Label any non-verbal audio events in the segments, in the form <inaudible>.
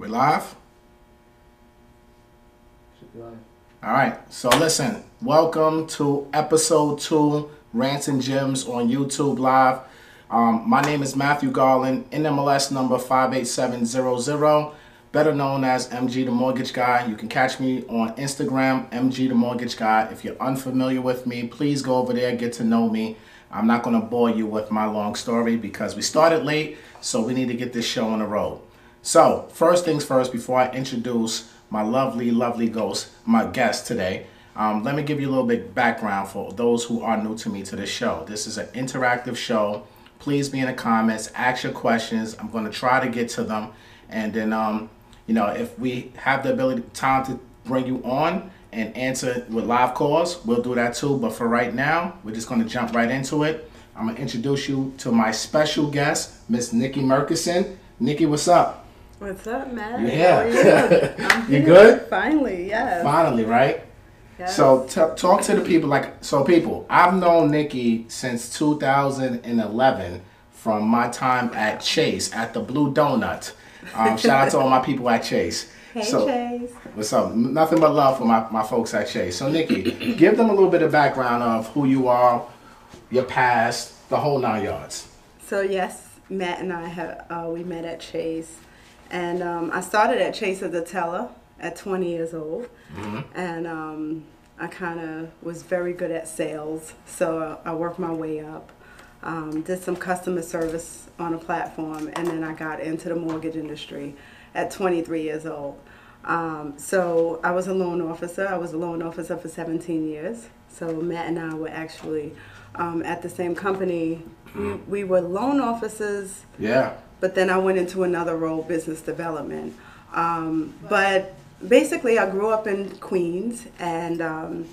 We're live? Should be live. All right. So listen, welcome to episode two, Rants and Gems on YouTube Live. Um, my name is Matthew Garland, NMLS number 58700, better known as MG the Mortgage Guy. You can catch me on Instagram, MG the Mortgage Guy. If you're unfamiliar with me, please go over there, get to know me. I'm not going to bore you with my long story because we started late, so we need to get this show on the road. So, first things first, before I introduce my lovely, lovely ghost, my guest today, um, let me give you a little bit background for those who are new to me to this show. This is an interactive show. Please be in the comments, ask your questions. I'm going to try to get to them, and then, um, you know, if we have the ability, time to bring you on and answer with live calls, we'll do that too. But for right now, we're just going to jump right into it. I'm going to introduce you to my special guest, Miss Nikki Merkerson. Nikki, what's up? What's up, Matt? You <laughs> here? How you? You good? Finally, yes. Finally, right? yes. So t- talk to the people. Like so, people. I've known Nikki since 2011 from my time at Chase at the Blue Donut. Um, shout out to all my people at Chase. <laughs> hey, so, Chase. What's up? Nothing but love for my, my folks at Chase. So, Nikki, <coughs> give them a little bit of background of who you are, your past, the whole nine yards. So yes, Matt and I have uh, we met at Chase, and um, I started at Chase as a teller at 20 years old, and um, I kind of was very good at sales, so I worked my way up. Um, did some customer service on a platform, and then I got into the mortgage industry at 23 years old. Um, so I was a loan officer. I was a loan officer for 17 years. So Matt and I were actually um, at the same company. We, we were loan officers, Yeah. But then I went into another role, business development. Um, but basically, I grew up in Queens, and um,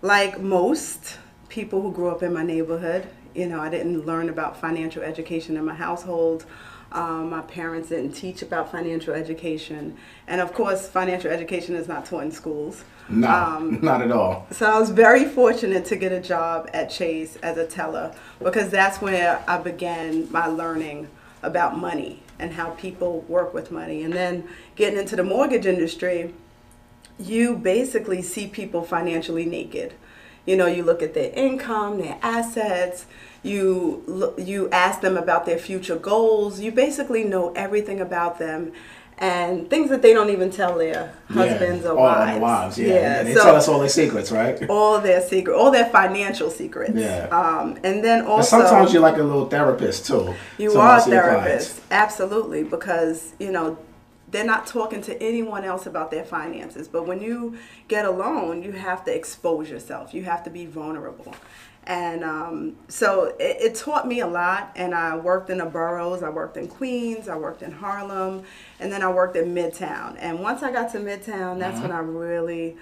like most people who grew up in my neighborhood, you know, I didn't learn about financial education in my household. Um, my parents didn't teach about financial education, and of course, financial education is not taught in schools. No, Um, <laughs> not at all. So I was very fortunate to get a job at Chase as a teller because that's where I began my learning about money and how people work with money. And then getting into the mortgage industry, you basically see people financially naked. You know, you look at their income, their assets, you you ask them about their future goals. You basically know everything about them and things that they don't even tell their husbands yeah. or all wives. their wives. Yeah. yeah. They so tell us all their secrets, right? all their secret, all their financial secrets. Yeah. Um, and then also sometimes you're like a little therapist too. you are a most of your clients. therapist, absolutely, because you know they're not talking to anyone else about their finances. But when you get a loan, you have to expose yourself. You have to be vulnerable. And um, so it, it taught me a lot. And I worked in the boroughs. I worked in Queens. I worked in Harlem, and then I worked in Midtown. And once I got to Midtown, that's when I really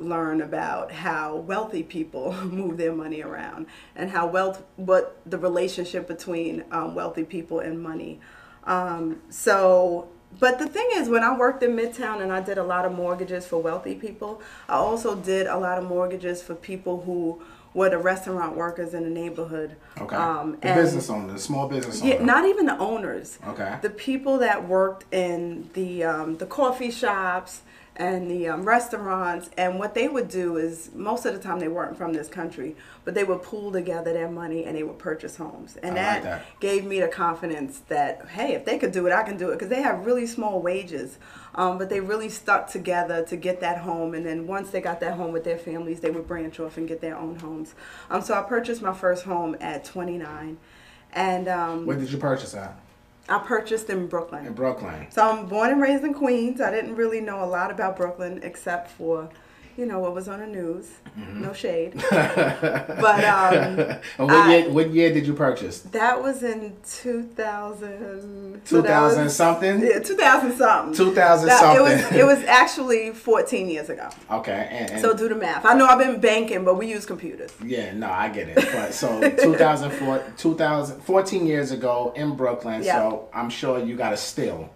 learn about how wealthy people <laughs> move their money around and how wealth what the relationship between um, wealthy people and money um, so but the thing is when i worked in midtown and i did a lot of mortgages for wealthy people i also did a lot of mortgages for people who were the restaurant workers in the neighborhood Okay. um, the business owner, the small business owner. yeah, not even the owners. Okay. The people that worked in the um, the coffee shops and the um, restaurants, and what they would do is most of the time they weren't from this country, but they would pool together their money and they would purchase homes, and I like that, that. gave me the confidence that hey, if they could do it, I can do it because they have really small wages. Um, but they really stuck together to get that home, and then once they got that home with their families, they would branch off and get their own homes. Um, so I purchased my first home at 29, and um, Where did you purchase that? I purchased in Brooklyn. In. Brooklyn. So I'm born and raised in Queens. I didn't really know a lot about Brooklyn except for, you know, what was on the news. Mm-hmm. No shade. <laughs> but um, And what I- year? What year did you purchase? that was in 2000. so Two that thousand was- something. Yeah, 2000 something. Two thousand That- It something. was, it was actually 14 years ago. okay. And, and So do the math. I know I've been banking, but we use computers. yeah, no, I get it. But so 2004, 2000, 14 years ago in Brooklyn. Yeah. So I'm sure you got a still,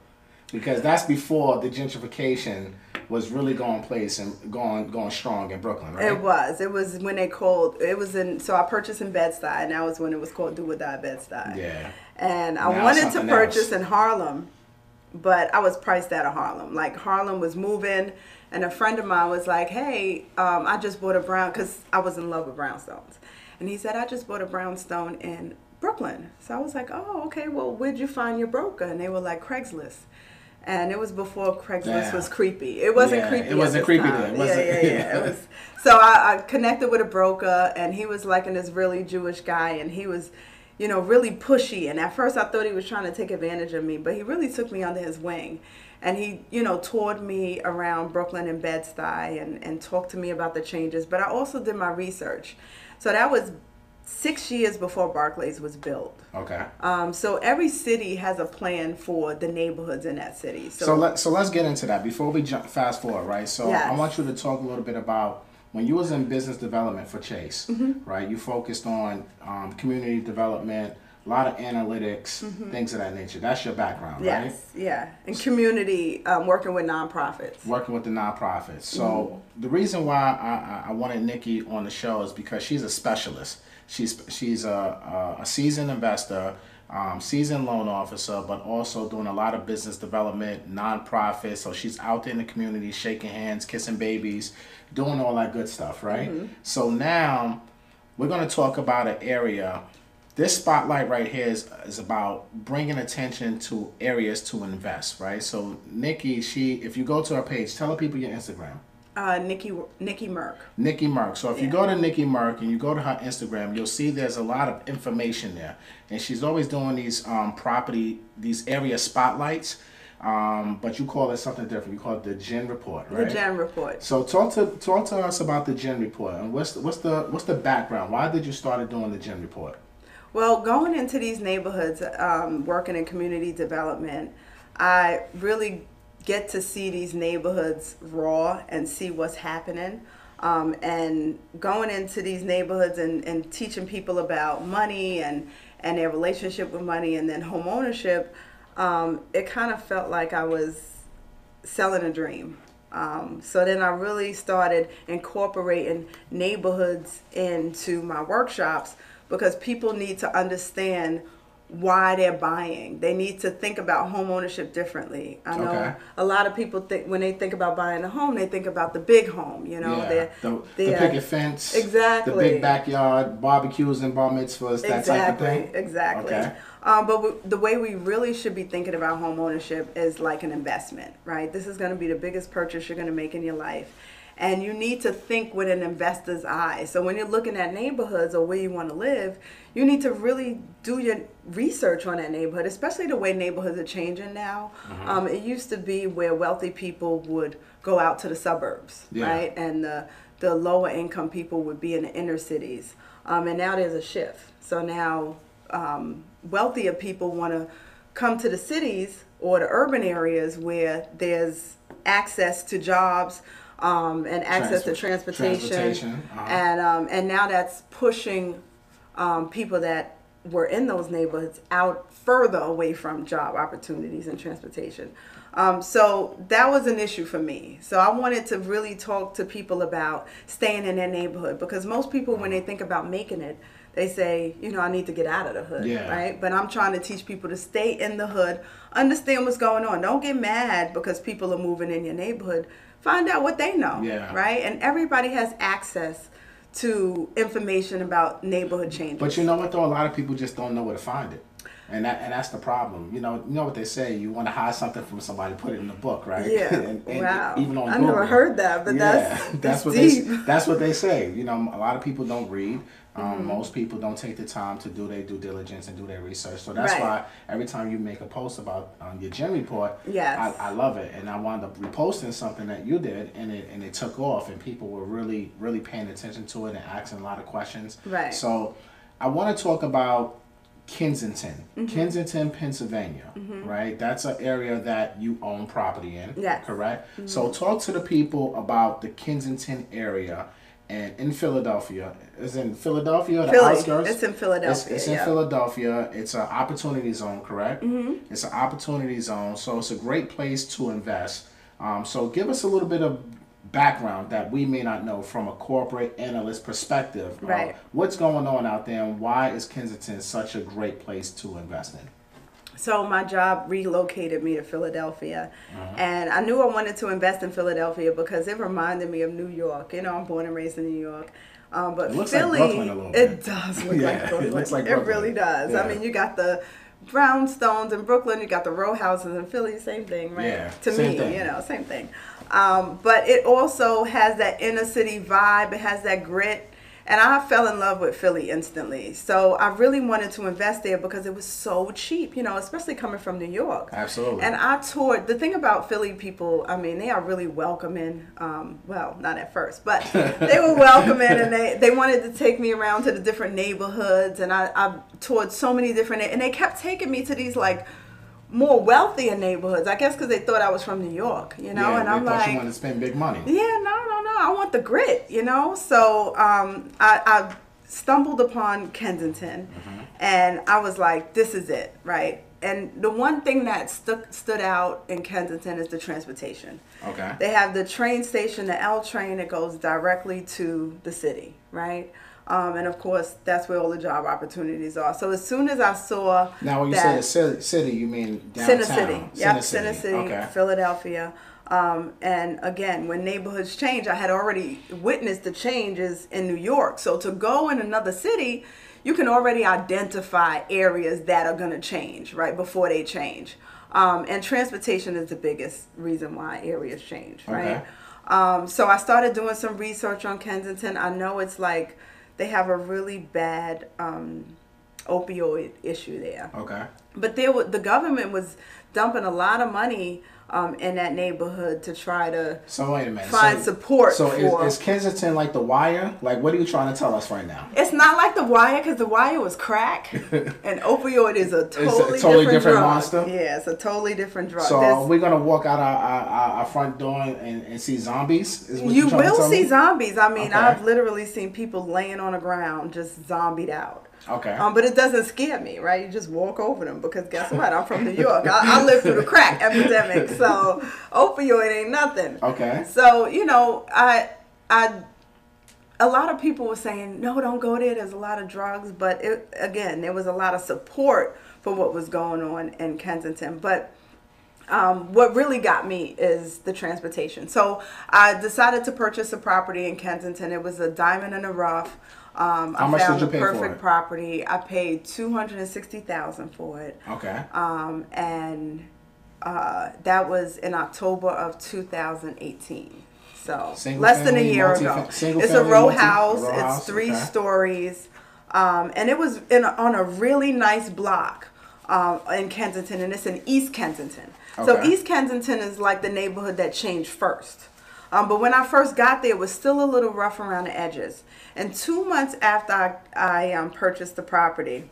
because that's before the gentrification was really going place and going going strong in Brooklyn, right? It was. It was when they called. It was in. So I purchased in Bed Stuy, and that was when it was called Do or Die Bed Stuy. Yeah. And I Now wanted to purchase else. in Harlem, but I was priced out of Harlem. Like Harlem was moving, and a friend of mine was like, "Hey, um, I just bought a brown because I was in love with brownstones," and he said, "I just bought a brownstone in Brooklyn." So I was like, "Oh, okay. Well, where'd you find your broker?" And they were like, "Craigslist." And it was before Craigslist Damn. was creepy. It wasn't Yeah, creepy. it wasn't creepy then, Yeah, was it? yeah, yeah. It <laughs> was. So I, I connected with a broker, and he was like an Israeli Jewish guy, and he was, you know, really pushy. And at first, I thought he was trying to take advantage of me, but he really took me under his wing, and he, you know, toured me around Brooklyn and Bed Stuy, and and talked to me about the changes. But I also did my research, so that was six years before Barclays was built. Okay. Um, so every city has a plan for the neighborhoods in that city. So, So let so let's get into that before we jump fast forward, right? So Yes. I want you to talk a little bit about when you was in business development for Chase, Mm-hmm. right? You focused on um, community development, a lot of analytics, things of that nature. That's your background, right? yes, yeah, and community um, working with nonprofits. Working with the nonprofits. So Mm-hmm. the reason why I, I, I wanted Nikki on the show is because she's a specialist. She's she's a, a, seasoned investor, um, seasoned loan officer, but also doing a lot of business development, nonprofit. So she's out there in the community, shaking hands, kissing babies, doing all that good stuff, right? So now we're going to talk about an area. This spotlight right here is, is about bringing attention to areas to invest, right? So Nikki, she, if you go to her page, tell her people your Instagram. Uh, Nikki Nikki Merk. Nikki Merk. So if you go to Nikki Merk and you go to her Instagram, you'll see there's a lot of information there, and she's always doing these um, property, these area spotlights. Um, but you call it something different. You call it the Gen Report, right? The Gen Report. So talk to talk to us about the Gen Report and what's the, what's the what's the background? Why did you start doing the Gen Report? Well, going into these neighborhoods, um, working in community development, I really get to see these neighborhoods raw and see what's happening. Um, and going into these neighborhoods and, and teaching people about money and, and their relationship with money and then home ownership, um, it kind of felt like I was selling a dream. Um, so then I really started incorporating neighborhoods into my workshops because people need to understand why they're buying. They need to think about home ownership differently. I know Okay. a lot of people think when they think about buying a home, they think about the big home. You know, yeah, they're, the, the picket fence, Exactly. the big backyard, barbecues and bar mitzvahs, that exactly, type of thing. Exactly. Okay. Um, but we, the way we really should be thinking about home ownership is like an investment, right? This is going to be the biggest purchase you're going to make in your life. And you need to think with an investor's eye. So when you're looking at neighborhoods or where you want to live, you need to really do your research on that neighborhood, especially the way neighborhoods are changing now. Mm-hmm. Um, it used to be where wealthy people would go out to the suburbs, Yeah. right? And the, the lower income people would be in the inner cities. Um, and now there's a shift. So now um, wealthier people want to come to the cities or the urban areas where there's access to jobs um, and access to transportation, transportation, uh-huh. and um, and now that's pushing um, people that were in those neighborhoods out further away from job opportunities and transportation. Um, so that was an issue for me. So I wanted to really talk to people about staying in their neighborhood because most people, when they think about making it, they say, you know, I need to get out of the hood, Yeah. right? But I'm trying to teach people to stay in the hood, understand what's going on. Don't get mad because people are moving in your neighborhood. Find out what they know, Yeah. right? And everybody has access to information about neighborhood changes. But you know what though, a lot of people just don't know where to find it. And that and that's the problem. You know, you know what they say, you want to hide something from somebody, put it in the book, right? Yeah. <laughs> and, and wow. even on I Google. never heard that, but that's <laughs> that's, that's, what deep. they that's what they say. You know, a lot of people don't read. Um, Mm-hmm. Most people don't take the time to do their due diligence and do their research. So that's Right. why every time you make a post about um, your Gen report, Yes. I, I love it, and I wound up reposting something that you did, and it and it took off, and people were really really paying attention to it and asking a lot of questions. Right. So I want to talk about Kensington, Mm-hmm. Kensington, Pennsylvania, right? That's an area that you own property in, Yes. correct? So talk to the people about the Kensington area and in Philadelphia. Is in Philadelphia, the Philly. outskirts? It's in Philadelphia, It's, it's in yeah. Philadelphia. It's an opportunity zone, correct? Mm-hmm. It's an opportunity zone, so it's a great place to invest. Um, so give us a little bit of background that we may not know from a corporate analyst perspective. Right. what's going on out there and why is Kensington such a great place to invest in? So my job relocated me to Philadelphia, Uh-huh. and I knew I wanted to invest in Philadelphia because it reminded me of New York. You know, I'm born and raised in New York. Um, but It looks like Philly, Brooklyn little it does look Yeah, <laughs> like it Brooklyn. looks like It really does. Yeah. I mean, you got the brownstones in Brooklyn, you got the row houses in Philly, same thing, right? Yeah, to same me, thing. you know, same thing. Um, but it also has that inner city vibe. It has that grit. And I fell in love with Philly instantly. So I really wanted to invest there because it was so cheap, you know, especially coming from New York. Absolutely. And I toured. The thing about Philly people, I mean, they are really welcoming. Um, well, not at first, but <laughs> they were welcoming, and they they wanted to take me around to the different neighborhoods, and I, I toured so many different, and they kept taking me to these like more wealthier neighborhoods. I guess because they thought I was from New York, you know. yeah, and they I'm thought like, you wanted to spend big money. yeah, no, no, no. I want the grit, you know. So um, I, I stumbled upon Kensington, and I was like, "This is it, right?" And the one thing that stuck stood out in Kensington is the transportation. Okay. They have the train station, the L train that goes directly to the city, right? Um, and of course, that's where all the job opportunities are. So as soon as I saw Now, when you that, say the city, city, you mean downtown? Center City. Yep, Center City, Okay. Philadelphia. Um, and again, when neighborhoods change, I had already witnessed the changes in New York. So to go in another city, you can already identify areas that are going to change right before they change. Um, and transportation is the biggest reason why areas change, right? Okay. Um, so I started doing some research on Kensington. I know it's like they have a really bad um, opioid issue there Okay. but there the government was dumping a lot of money um, in that neighborhood to try to So wait a minute. find so, support So for. is, is Kensington like the Wire? Like, what are you trying to tell us right now? it's not like the wire because the wire was crack, <laughs> and opioid is a totally, totally different, different drug. monster? Yeah, it's a totally different drug. So There's- are we gonna walk out our, our, our, our front door and, and see zombies? Is what you you're trying to will see me? zombies. I mean, Okay. I've literally seen people laying on the ground just zombied out. Okay. Um, but it doesn't scare me, right? You just walk over them because guess what? I'm from New York. I, I lived through the crack epidemic, so opioid ain't nothing. Okay. So you know, I, I, a lot of people were saying, no, don't go there. There's a lot of drugs, but it, again, there was a lot of support for what was going on in Kensington, but. Um, what really got me is the transportation. So I decided to purchase a property in Kensington. It was a diamond in the rough. Um, How I much found did you the pay for perfect it? property. I paid two hundred and sixty thousand for it, Okay. um, and uh, that was in October of two thousand eighteen. So Single less than a family, year multi- ago. single It's a family, row multi- house. row it's house, three okay. stories, um, and it was in a, on a really nice block um, in Kensington, and it's in East Kensington. So Okay. East Kensington is like the neighborhood that changed first. Um, but when I first got there, it was still a little rough around the edges. And two months after I, I um, purchased the property,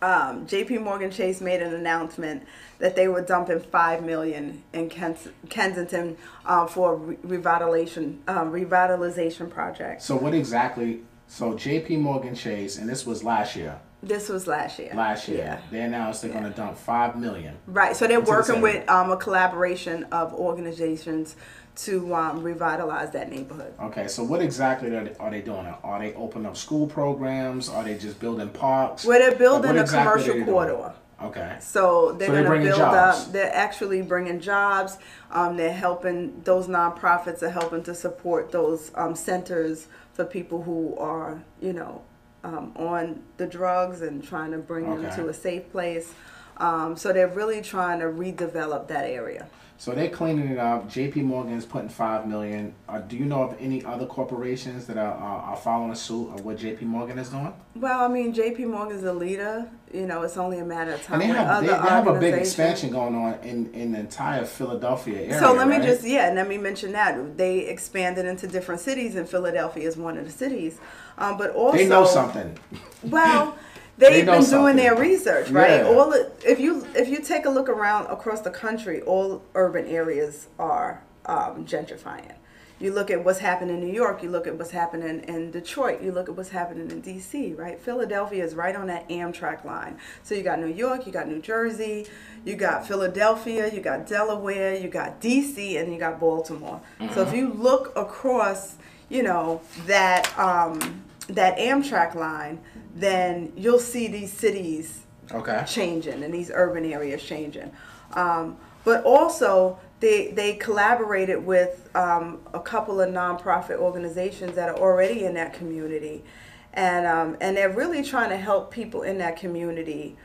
um, J.P. Morgan Chase made an announcement that they were dumping five million in Kens- Kensington um, for a re- revitalization um, revitalization project. So what exactly? So J.P. Morgan Chase, and this was last year. This was last year. Last year, Yeah. they announced they're gonna dump five million. Right. So they're Into the working with um, a collaboration of organizations to um, revitalize that neighborhood. Okay, so what exactly are they, are they doing? Are they opening up school programs? Are they just building parks? Well, they're building a exactly commercial they doing? corridor. Okay. So they're So going to build jobs. up. They're actually bringing jobs. Um, they're helping those nonprofits are helping to support those um, centers for people who are, you know, um, on the drugs and trying to bring them to a safe place. Um, so they're really trying to redevelop that area. So they're cleaning it up. J.P. Morgan is putting five million. Uh, do you know of any other corporations that are, are, are following suit of what J.P. Morgan is doing? Well, I mean, J.P. Morgan's a leader. You know, it's only a matter of time. And they have they, other they have a big expansion going on in, in the entire Philadelphia area. So let me right? just yeah, let me mention that they expanded into different cities, and Philadelphia is one of the cities. Um, but also they know something. Well, <laughs> they've know been something. doing their research, right? Yeah. All if you if you take a look around across the country, all urban areas are um, gentrifying. You look at what's happening in New York. You look at what's happening in Detroit. You look at what's happening in D.C. Right? Philadelphia is right on that Amtrak line. So you got New York, you got New Jersey, you got Philadelphia, you got Delaware, you got D.C., and you got Baltimore. So if you look across, you know that um, that Amtrak line, then you'll see these cities Okay. changing and these urban areas changing. Um, but also, they, they collaborated with um, a couple of nonprofit organizations that are already in that community. And, um, and they're really trying to help people in that community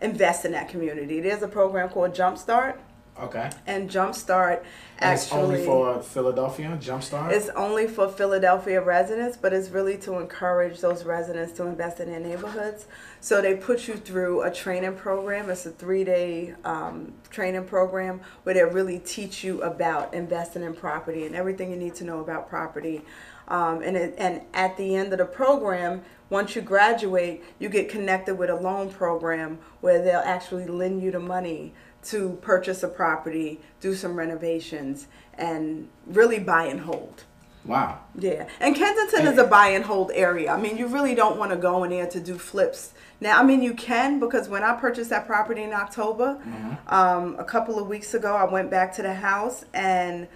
invest in that community. There's a program called Jumpstart, Okay. and Jumpstart And it's actually only for Philadelphia, Jumpstart? it's only for Philadelphia residents, but it's really to encourage those residents to invest in their neighborhoods. So they put you through a training program. It's a three-day um, training program where they really teach you about investing in property and everything you need to know about property. Um, and it, and at the end of the program, once you graduate, you get connected with a loan program where they'll actually lend you the money to purchase a property, do some renovations, and really buy and hold. wow. Yeah, and Kensington is a buy and hold area. I mean, you really don't want to go in there to do flips. Now, I mean, you can because when I purchased that property in October, um, a couple of weeks ago, I went back to the house and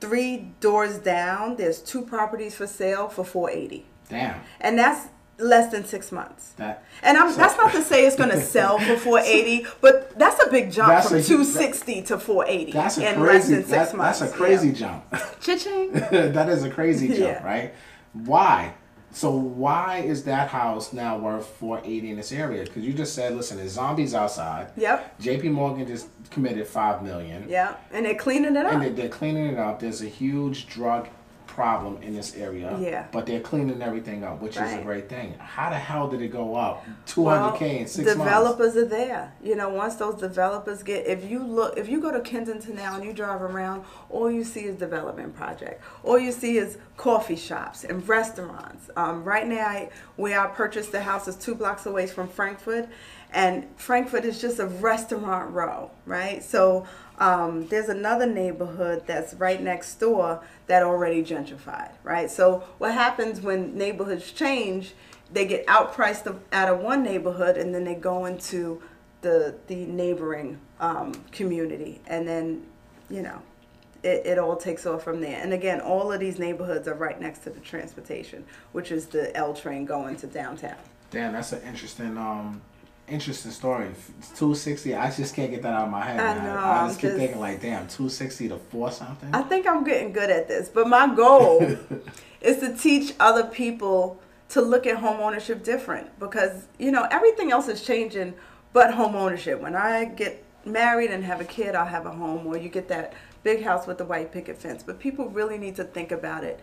three doors down, there's two properties for sale for 480, Damn. and that's less than six months. That And I'm, So- that's not to say it's going <laughs> to sell for 480, but that's a big jump That's from a- 260 to 480 that's a in less crazy than six that's, months. that's a crazy jump. <laughs> Cha-ching. <laughs> that is a crazy jump, Yeah. right? Why? So why is that house now worth 480 in this area? Because you just said, listen, there's zombies outside. Yep. J.P. Morgan just committed five million, Yeah, and they're cleaning it up. and they're, they're cleaning it up. There's a huge drug problem in this area. Yeah. But they're cleaning everything up, which is a great thing. How the hell did it go up 200k Well, in six months? developers are there. You know, once those developers get, if you look, if you go to Kensington now and you drive around, all you see is development project. All you see is coffee shops and restaurants. Um, right now, I, where I purchased the house is two blocks away from Frankford, and Frankford is just a restaurant row, right? So um, there's another neighborhood that's right next door that already gentrified, right? So what happens when neighborhoods change? They get outpriced out of one neighborhood, and then they go into the the neighboring um, community, and then you know it, it all takes off from there. And again, all of these neighborhoods are right next to the transportation, which is the L train going to downtown. Damn, that's an interesting, um, interesting story. It's 260. I just can't get that out of my head. I know, I I'm just keep just- thinking like, damn, 260 to four something. I think I'm getting good at this, but my goal <laughs> is to teach other people to look at home ownership different because you know everything else is changing but home ownership. When I get married and have a kid, I'll have a home or you get that big house with the white picket fence. But people really need to think about it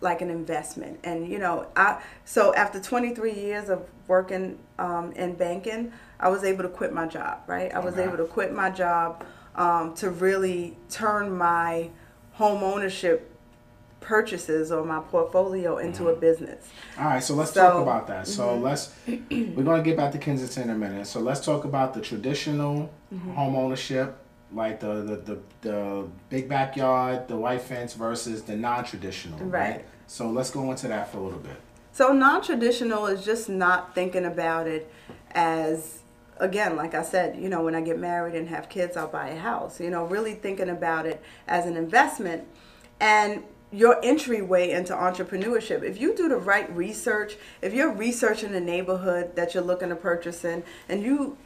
like an investment. And you know, I so after 23 years of working um, in banking, I was able to quit my job. Right, I was Okay. able to quit my job um, to really turn my home ownership purchases or my portfolio into a business. All right, so let's So- mm-hmm. talk about that. So let's we're gonna get back to Kensington in a minute. So let's talk about the traditional Mm-hmm. home ownership, like the, the the the big backyard, the white fence versus the non-traditional. Right. Right. So let's go into that for a little bit. So non-traditional is just not thinking about it as again, like I said, you know, when I get married and have kids, I'll buy a house. You know, really thinking about it as an investment and your entryway into entrepreneurship. If you do the right research, if you're researching a neighborhood that you're looking to purchase in and you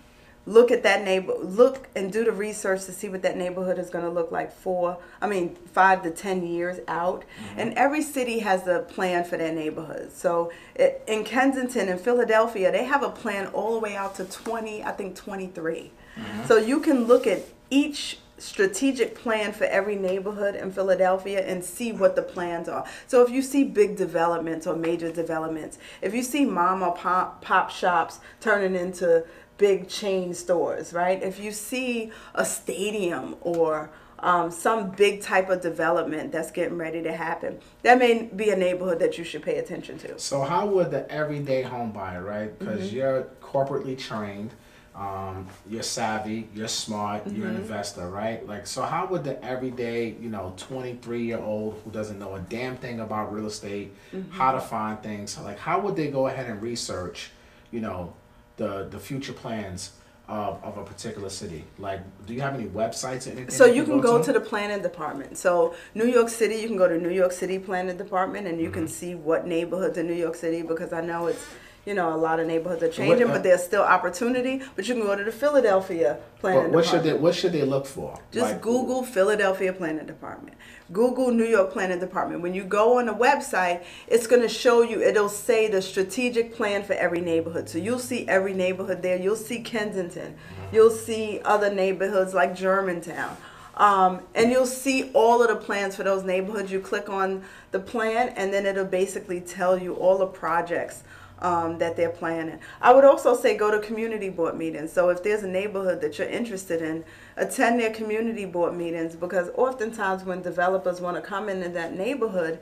look at that neighbor look and do the research to see what that neighborhood is going to look like for i mean five to ten years out. Mm-hmm. And every city has a plan for their neighborhood. So it, in kensington and philadelphia they have a plan all the way out to 20 i think 23 mm-hmm. so you can look at each strategic plan for every neighborhood in Philadelphia and see what the plans are. So if you see big developments or major developments, if you see mom or pop, pop shops turning into big chain stores, right? If you see a stadium or um, some big type of development that's getting ready to happen, that may be a neighborhood that you should pay attention to. So how would the everyday home buyer, right? Because Mm-hmm. you're corporately trained, um, you're savvy, you're smart, you're Mm-hmm. an investor, right? Like, so how would the everyday, you know, 23 year old who doesn't know a damn thing about real estate, Mm-hmm. how to find things, like, how would they go ahead and research, you know, the the future plans of, of a particular city? Like, do you have any websites or anything? So you can go to the planning department. So New York City, you can go to New York City Planning Department, and you can mm-hmm. see what neighborhoods in New York City because I know it's you know, a lot of neighborhoods are changing, uh, but there's still opportunity. But you can go to the Philadelphia planning What, what should they What should they look for? Just Like, Google Philadelphia Planning Department. Google New York Planning Department. When you go on the website, it's going to show you, it'll say the strategic plan for every neighborhood. So you'll see every neighborhood there. You'll see Kensington. You'll see other neighborhoods like Germantown. Um, and you'll see all of the plans for those neighborhoods. You click on the plan, and then it'll basically tell you all the projects um, that they're planning. I would also say go to community board meetings. So if there's a neighborhood that you're interested in, attend their community board meetings because oftentimes when developers want to come into that neighborhood,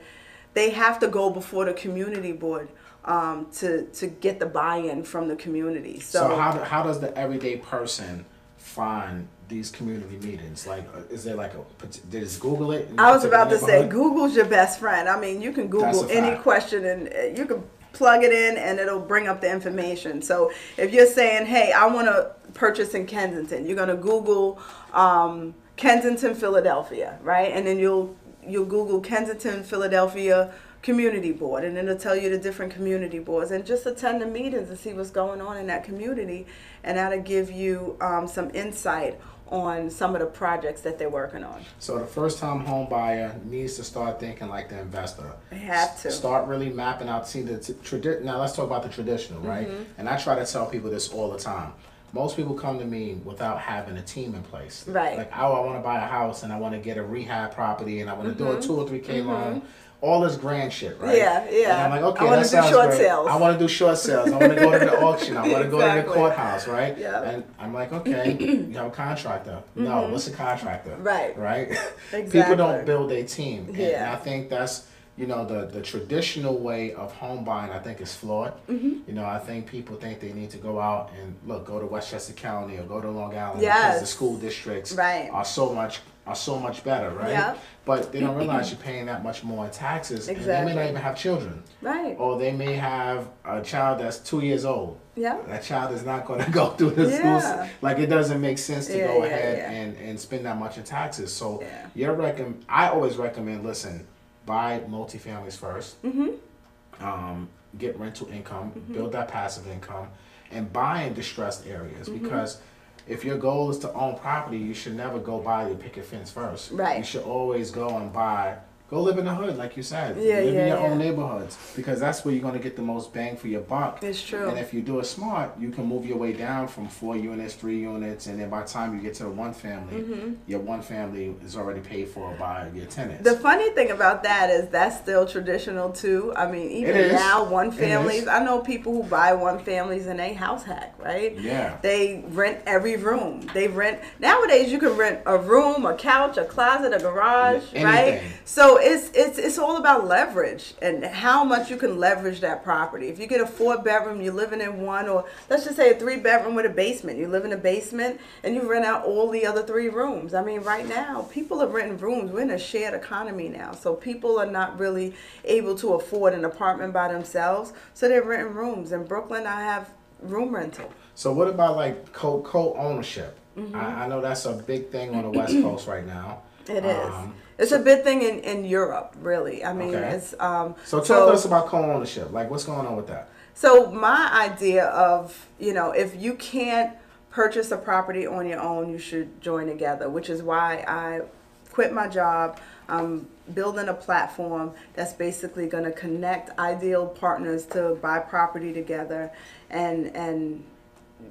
they have to go before the community board um, to to get the buy-in from the community. So, So, how, do, how does the everyday person find these community meetings? Like, uh, is there like a did just Google it? I was about to say? Google's your best friend. I mean, you can Google any question and uh, you can plug it in and it'll bring up the information. So if you're saying, "Hey, I want to purchase in Kensington," you're gonna Google um, Kensington, Philadelphia, right? And then you'll you'll Google Kensington, Philadelphia community board and it'll tell you the different community boards and just attend the meetings and see what's going on in that community and that'll give you um, some insight on some of the projects that they're working on So the first time home buyer needs to start thinking like the investor. They have to. Start really mapping out. See the t- tradi- Now let's talk about the traditional, right? Mm-hmm. And I try to tell people this all the time. Most people come to me without having a team in place. Right. Like, oh, I want to buy a house and I want to get a rehab property and I want to do a two or three K loan. All this grand shit, right? Mm-hmm. Yeah, yeah. And I'm like, okay, I that do sounds short great. sales. I want to do short sales. I want to go to the <laughs> auction. I want to go to the courthouse, right? Yeah. And I'm like, okay, you have a contractor. No, what's a contractor? Mm-hmm. Right. Right. <laughs> People don't build a team. And, and Yeah. I think that's you know the the traditional way of home buying. I think is flawed. Mm-hmm. You know, I think people think they need to go out and look, go to Westchester County or go to Long Island Yes. because the school districts Right. are so much are so much better, right? Yeah. But they don't realize you're paying that much more in taxes, and they may not even have children, right or they may have a child that's two years old. yeah That child is not going <laughs> to go through the school. Yeah. s- Like it doesn't make sense to Yeah, go yeah, ahead and and spend that much in taxes. So Yeah. your recommend. I always recommend. Listen, buy multifamilies 1st Mm-hmm. Um, get rental income, build that passive income, and buy in distressed areas Mm-hmm. because. If your goal is to own property, you should never go buy your picket fence first. Right. You should always go and buy. Go live in the hood, like you said. Yeah, live yeah, in your yeah. own neighborhoods because that's where you're going to get the most bang for your buck. It's true. And if you do it smart, you can move your way down from four units, three units, and then by the time you get to the one family, your one family is already paid for by your tenants. Mm-hmm. the funny thing about that is that's still traditional too. I mean, even now, one families. I know people who buy one families and they house hack, right? Yeah. They rent every room. They rent nowadays. You can rent a room, a couch, a closet, a garage, right? So it's it's it's all about leverage and how much you can leverage that property. If you get a four bedroom, you're living in one, or let's just say a three bedroom with a basement. You live in a basement and you rent out all the other three rooms. I mean, right now people are renting rooms. We're in a shared economy now, so people are not really able to afford an apartment by themselves, so they're renting rooms. In Brooklyn, I have room rental. So what about like co co ownership? I, I know that's a big thing on the West <clears throat> Coast right now. Mm-hmm. It is. It's a big thing in, in Europe, really. I mean, Okay. it's um. so tell to us about co ownership. Like what's going on with that? So my idea of you know if you can't purchase a property on your own, you should join together, which is why I quit my job. I'm building a platform that's basically going to connect ideal partners to buy property together, and and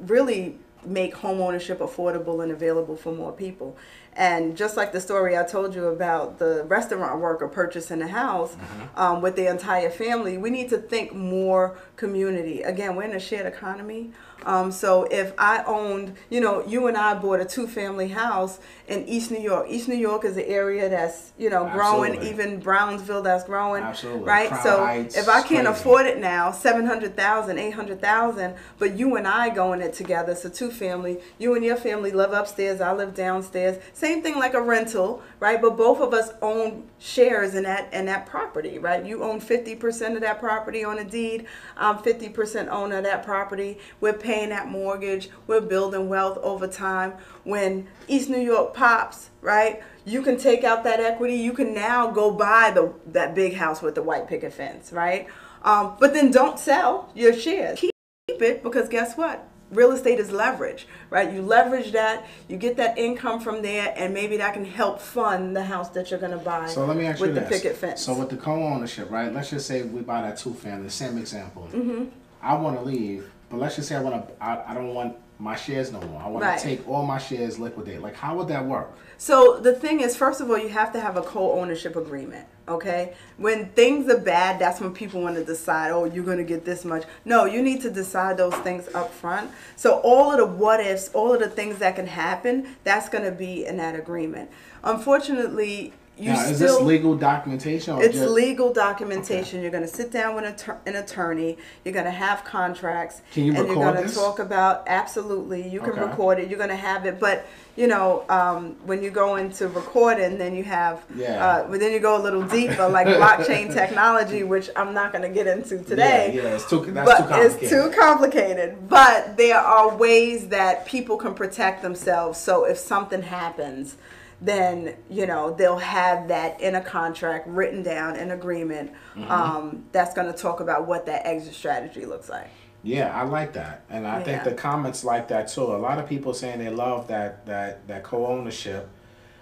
really make home ownership affordable and available for more people. And just like the story I told you about the restaurant worker purchasing a house um, with the entire family, we need to think more community. Again, we're in a shared economy. Um, so if I owned, you know, you and I bought a two-family house in East New York. East New York is an area that's, you know, growing. Absolutely. Even Brownsville, that's growing. Absolutely. Right. Crown so Heights, if I can't crazy. afford it now, 700,000, 800,000, but you and I going it together, So two family. You and your family live upstairs, I live downstairs. Same thing like a rental, right? But both of us own shares in that in that property, right? You own 50% of that property on a deed. I'm 50% owner of that property. We're paying that mortgage. We're building wealth over time. When East New York pops, right? You can take out that equity. You can now go buy the that big house with the white picket fence, right? Um, but then don't sell your shares. Keep it because guess what? Real estate is leverage, right? You leverage that, you get that income from there, and maybe that can help fund the house that you're going to buy. So let me ask with you the this. picket fence. So with the co-ownership, right? Let's just say we buy that two family, same example. Mm-hmm. I want to leave, but let's just say I want to. I, I don't want my shares no more. I want Right. to take all my shares, liquidate. Like, how would that work? So the thing is, first of all, you have to have a co-ownership agreement. Okay, when things are bad, that's when people want to decide, oh, you're going to get this much. No, you need to decide those things up front. So all of the what ifs, all of the things that can happen, that's going to be in that agreement. Unfortunately, you now, is still this legal documentation? Or it's just, legal documentation. You're going to sit down with an an attorney. You're going to have contracts. Can you and record you're going to talk about absolutely. You can Okay. record it. You're going to have it, but you know um, when you go into recording, then you have. Yeah. Uh, but then you go a little deeper, like blockchain <laughs> technology, which I'm not going to get into today. Yeah, yeah, it's too. That's but too complicated. it's too complicated. But there are ways that people can protect themselves. So if something happens, then you know they'll have that in a contract written down in agreement Mm-hmm. um, that's going to talk about what that exit strategy looks like. Yeah, I like that, and I think the comments like that too. A lot of people saying they love that that that co-ownership.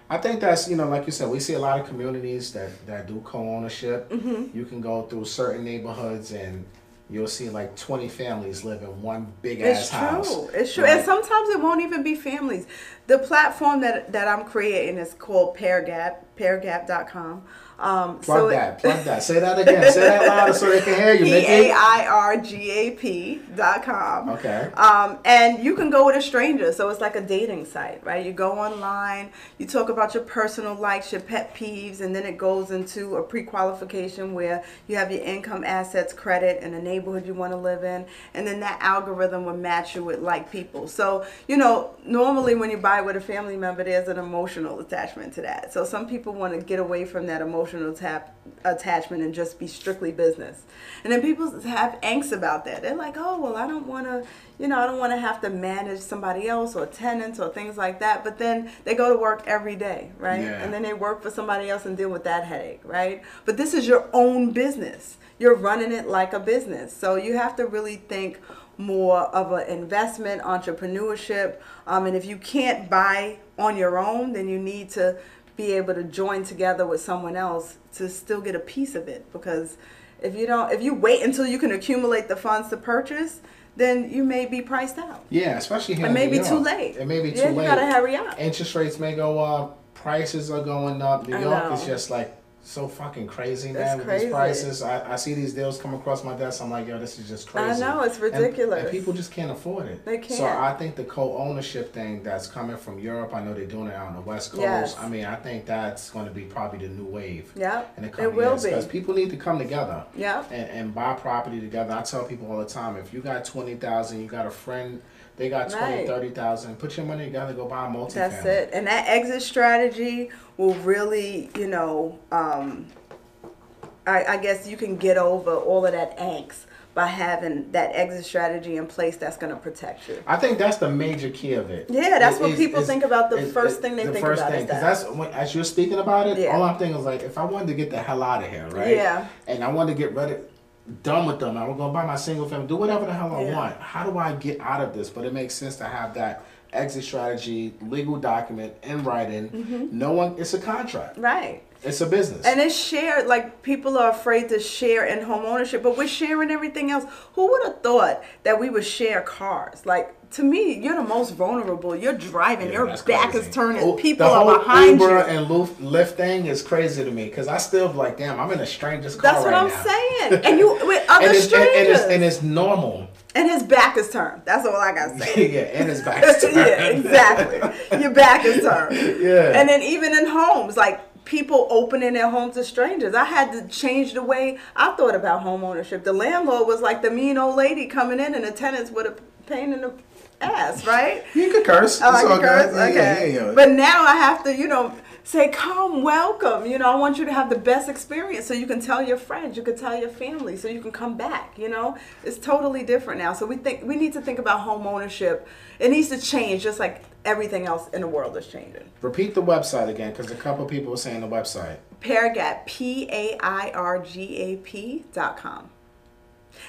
I think that's you know like you said, we see a lot of communities that that do co-ownership. Mm-hmm. You can go through certain neighborhoods and you'll see like twenty families live in one big It's ass true. house. It's true. right? And sometimes it won't even be families. The platform that that I'm creating is called PairGap, pairgap.com. Um, Plug so it- that, <laughs> plug that. Say that again. Say that louder so they can hear you, P Nikki. A I R G A P dot com. Okay. Um, and you can go with a stranger, so it's like a dating site, right? You go online, you talk about your personal likes, your pet peeves, and then it goes into a pre-qualification where you have your income, assets, credit, and the neighborhood you want to live in, and then that algorithm will match you with like people. So you know, normally when you buy with a family member, there's an emotional attachment to that. So some people want to get away from that emotional tap attachment and just be strictly business. And then people have angst about that. They're like, oh, well, I don't want to, you know, I don't want to have to manage somebody else or tenants or things like that. But then they go to work every day, right? Yeah. And then they work for somebody else and deal with that headache, right? But this is your own business. You're running it like a business. So you have to really think more of an investment, entrepreneurship. Um, and if you can't buy on your own, then you need to be able to join together with someone else to still get a piece of it because if you don't if you wait until you can accumulate the funds to purchase then you may be priced out Yeah, especially here. it may be York. too late It may be too yeah, late. you gotta hurry up Interest rates may go up. Prices are going up. New I York is just like so fucking crazy, man. With these prices, I, I see these deals come across my desk. I'm like, yo, this is just crazy. I know, it's ridiculous. And, people just can't afford it. They can't. So I think the co-ownership thing that's coming from Europe. I know they're doing it out on the West Coast. Yes. I mean, I think that's going to be probably the new wave. In the it coming will years, be. because people need to come together. Yep. And, and buy property together. I tell people all the time, if you got twenty thousand, you got a friend, they got twenty, Right. thirty thousand. Put your money together, go buy a multifamily. that's it and that exit strategy will really you know um, I, I guess you can get over all of that angst by having that exit strategy in place that's going to protect you I think that's the major key of it. Yeah, that's what Is- people think about. The first thing they the think first about thing, is that. that's when, as you're speaking about it. Yeah. All I'm thinking is like, if I wanted to get the hell out of here, right? Yeah. And I wanted to get rid of, done with them. I'm gonna buy my single family, do whatever the hell I Yeah. want. How do I get out of this? But it makes sense to have that exit strategy, legal document in writing. Mm-hmm. No one. It's a contract. right. It's a business. And it's shared, like people are afraid to share in home ownership, but we're sharing everything else. Who would have thought that we would share cars? Like, to me, you're the most vulnerable. You're driving, Yeah, your back crazy. is turning, Oh, people are behind Uber you. and Lyft, thing is crazy to me because I still like, damn, I'm in a stranger's car That's what right I'm now. saying. <laughs> And you with other and it's, and, and strangers. it's, and it's normal. and his back is turned. That's all I got to say. <laughs> yeah, and his back. to <laughs> yeah, exactly. Your back is turned. Yeah. And then even in homes, like people opening their homes to strangers. I had to change the way I thought about home ownership. The landlord was like the mean old lady coming in, and the tenants with a pain in the ass, right? <laughs> You could curse. Oh, I It's can all good. curse? Yeah, Okay. yeah, yeah. But now I have to, you know, say, come, welcome. You know, I want you to have the best experience so you can tell your friends, you can tell your family, so you can come back. You know, it's totally different now. So we think we need to think about home ownership. It needs to change just like everything else in the world is changing. Repeat the website again because a couple people were saying the website. Pairgap, P A I R G A P dot com.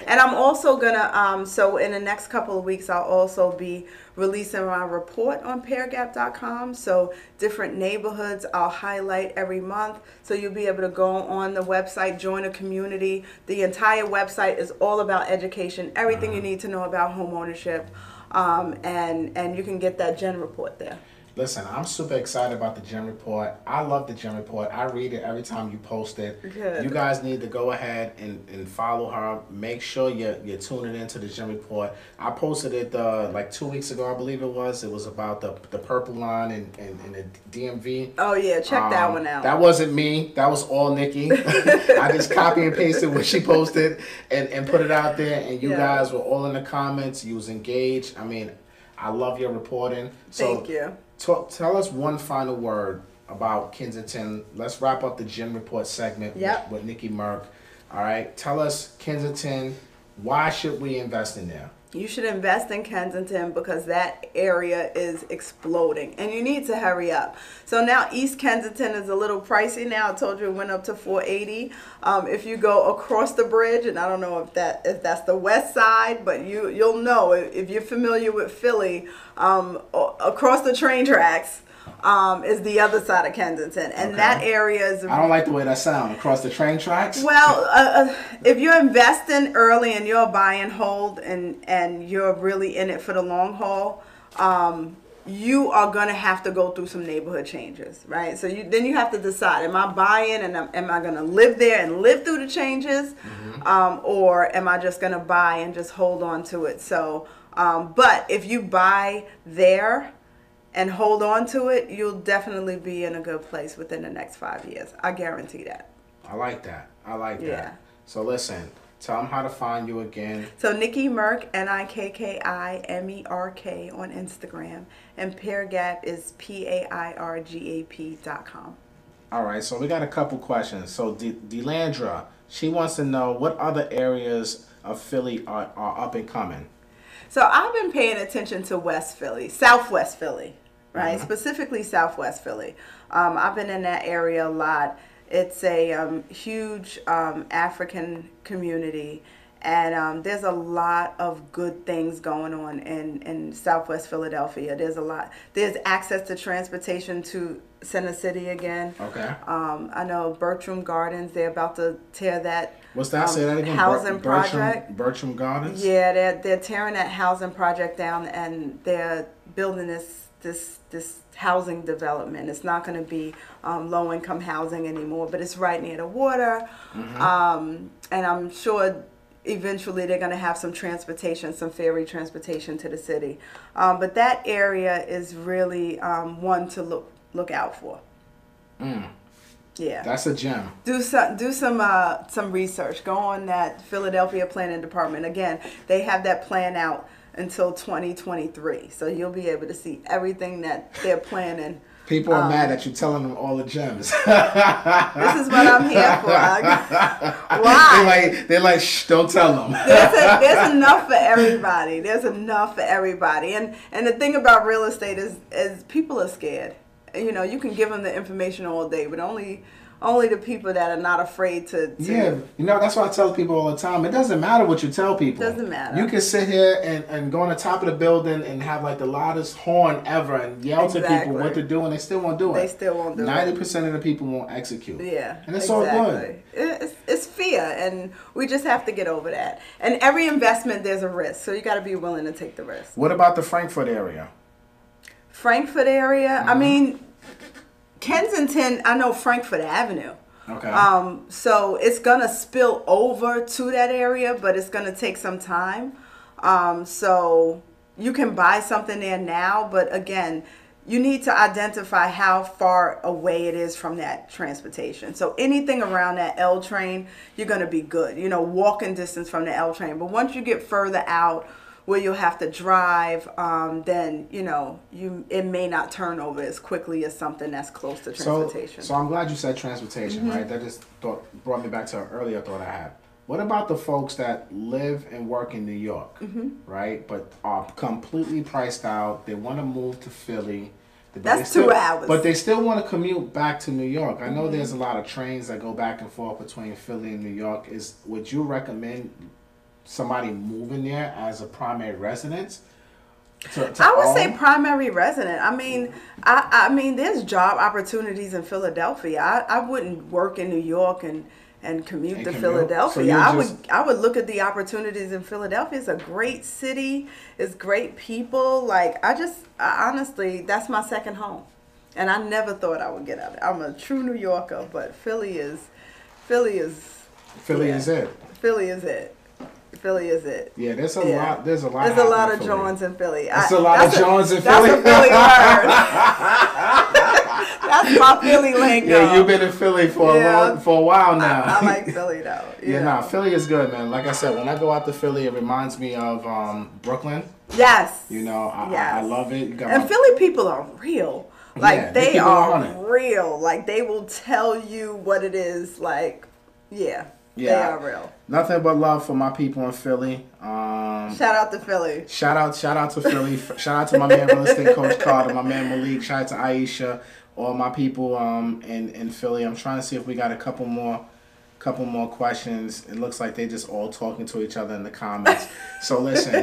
And I'm also gonna, um, so in the next couple of weeks, I'll also be releasing my report on pairgap.com. So different neighborhoods I'll highlight every month. So you'll be able to go on the website, join a community. The entire website is all about education, everything you need to know about home ownership. Um, and, and you can get that gen report there. Listen, I'm super excited about the Gen report. I love the Gen report. I read it every time you post it. Good. You guys need to go ahead and, and follow her. Make sure you're, you're tuning into the Gen report. I posted it uh, like two weeks ago, I believe it was. It was about the, the purple line and, and, and the DMV. Oh yeah, check that Um, one out. That wasn't me. That was all Nikki. <laughs> <laughs> I just copy and pasted what she posted and, and put it out there. And you Yeah. guys were all in the comments. You was engaged. I mean, I love your reporting. So Thank you. Talk, tell us one final word about Kensington. Let's wrap up the Gen report segment Yep. with, with Nikki Merk. All right. Tell us Kensington. Why should we invest in there? You should invest in Kensington because that area is exploding and you need to hurry up. So now East Kensington is a little pricey now. I told you it went up to 480. Um, if you go across the bridge, and I don't know if that if that's the west side, but you you'll know if if you're familiar with Philly, um, across the train tracks um, is the other side of Kensington, and Okay. that area is I don't like the way that sounds. Across the train tracks. well, uh, uh, if you're investing early and you're buy and hold and and you're really in it for the long haul, um, you are gonna have to go through some neighborhood changes, right? So you then you have to decide: Am I buying and am, am I gonna live there and live through the changes, um, or am I just gonna buy and just hold on to it? So, um, but if you buy there and hold on to it, you'll definitely be in a good place within the next five years. I guarantee that. I like that. I like Yeah. that. So listen, tell them how to find you again. So Nikki Merk, N I K K I M E R K on Instagram, and Pair Gap is P A I R G A P dot com. All right, so we got a couple questions. So De- Delandra, she wants to know what other areas of Philly are, are up and coming. So I've been paying attention to West Philly, Southwest Philly, right? Specifically Southwest Philly. Um, I've been in that area a lot. It's a um, huge um, African community, and um, there's a lot of good things going on in, in Southwest Philadelphia. There's a lot. There's access to transportation to Center City again. Okay. Um, I know Bartram Gardens. They're about to tear that. What's that? um, Say that again. Housing Ber- Bertram, project. Bartram Gardens. Yeah, they're they're tearing that housing project down and they're building this this this housing development. It's not going to be um, low income housing anymore, but it's right near the water, um, and I'm sure eventually they're going to have some transportation, some ferry transportation to the city. Um, but that area is really um, one to look look out for. Yeah That's a gem. do some do some uh, some research. Go on that Philadelphia Planning Department. Again, they have that plan out until 2023, so you'll be able to see everything that they're planning. People Um, are mad at you telling them all the gems. This is what I'm here for. <laughs> I- they're Why? like, they're like, shh, don't tell them. There's, a, there's enough for everybody. There's enough for everybody. And and the thing about real estate is is people are scared. You know, you can give them the information all day, but only only the people that are not afraid to. to Yeah, you know that's why I tell people all the time. It doesn't matter what you tell people. Doesn't matter. You can sit here and, and go on the top of the building and have like the loudest horn ever and yell to people what to do, and they still won't do it. They still won't do it. Ninety percent of the people won't execute. Yeah, and it's all good. It's, it's fear, and we just have to get over that. And every investment, there's a risk, so you got to be willing to take the risk. What about the Frankford area? Frankford area, Mm-hmm. I mean, Kensington, I know Frankford Avenue. Okay. Um, so it's gonna spill over to that area, but it's gonna take some time. Um, so you can buy something there now, but again, you need to identify how far away it is from that transportation. So anything around that L train, you're gonna be good. You know, walking distance from the L train. But once you get further out, where you'll have to drive, um, then you know you it may not turn over as quickly as something that's close to transportation. so I'm glad you said transportation, Mm-hmm. right? That just thought brought me back to an earlier thought I had. What about the folks that live and work in New York, Mm-hmm. right? But are completely priced out. They want to move to Philly. but That's still- two hours. But they still want to commute back to New York. I know Mm-hmm. there's a lot of trains that go back and forth between Philly and New York. Is would you recommend somebody moving there as a primary residence. To, to I would own? say primary resident. I mean, I, I mean, there's job opportunities in Philadelphia. I, I wouldn't work in New York and and commute And to commute? Philadelphia. you I just- would I would look at the opportunities in Philadelphia. It's a great city. It's great people. Like I just I, honestly, that's my second home, and I never thought I would get out. of it. I'm a true New Yorker, but Philly is Philly is Philly yeah. is it. Philly is it. Philly is it. Yeah, there's a Yeah. lot. There's a lot. There's a lot of Philly. jawns in Philly. There's a lot of jawns in Philly. that's a Philly word. <laughs> that's my Philly lingo. Yeah, you've been in Philly for a long, for a while now. I, I <laughs> like Philly though. yeah, know. nah, Philly is good, man. Like I said, when I go out to Philly, it reminds me of um, Brooklyn. Yes. You know, I, Yes. I, I love it. And my- Philly people are real. Like Yeah, they they, are real. Like they will tell you what it is. Like, yeah, they Yeah. are real. nothing but love for my people in Philly. Um, Shout out to Philly. Shout out, shout out to Philly. <laughs> Shout out to my man, real estate coach Carter, my man Malik. Shout out to Aisha, all my people um in in Philly. I'm trying to see if we got a couple more, couple more questions. It looks like they're just all talking to each other in the comments. <laughs> So listen,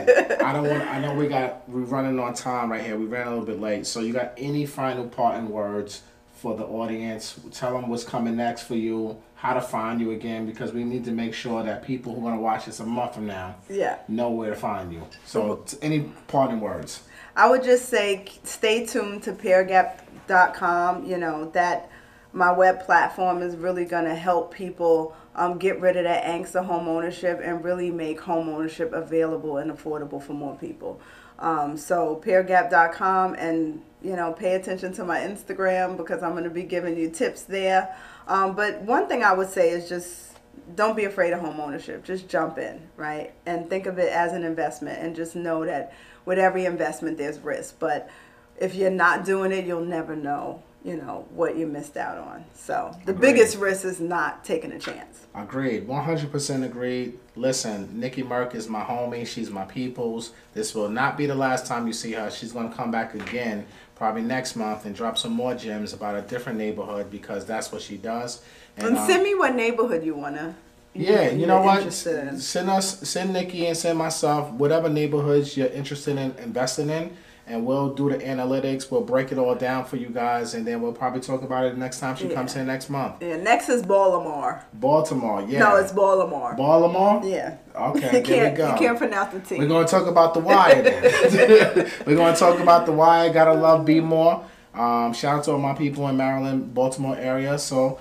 I don't want. I know we got we're running on time right here. We ran a little bit late. So you got any final parting words for the audience? Tell them what's coming next for you. How to find you again because we need to make sure that people who are gonna watch this a month from now Yeah. know where to find you. So, any parting words? I would just say stay tuned to pairgap.com. You know, that my web platform is really going to help people um, get rid of that angst of home ownership and really make home ownership available and affordable for more people. Um, so, pairgap.com and, you know, pay attention to my Instagram because I'm going to be giving you tips there. Um, but one thing I would say is just don't be afraid of home ownership. Just jump in, right? And think of it as an investment and just know that with every investment there's risk. But if you're not doing it, you'll never know, you know, what you missed out on. So the Agreed. biggest risk is not taking a chance. Agreed. 100% agreed. Listen, Nikki Merk is my homie. She's my people's. This will not be the last time you see her. She's going to come back again probably next month and drop some more gems about a different neighborhood because that's what she does. And um, send me what neighborhood you wanna. Yeah, you know what? in. Send us, send Nikki and send myself whatever neighborhoods you're interested in investing in, and we'll do the analytics. We'll break it all down for you guys, and then we'll probably talk about it next time she comes Yeah. here next month. Yeah, next is Baltimore. Baltimore, yeah. No, it's Baltimore. Baltimore. yeah. Okay, <laughs> you there can't we go. you can't pronounce the T. We're gonna talk about the wire. Then. <laughs> <laughs> We're gonna talk about the wire. Gotta love B more. Um, shout out to all my people in Maryland, Baltimore area. So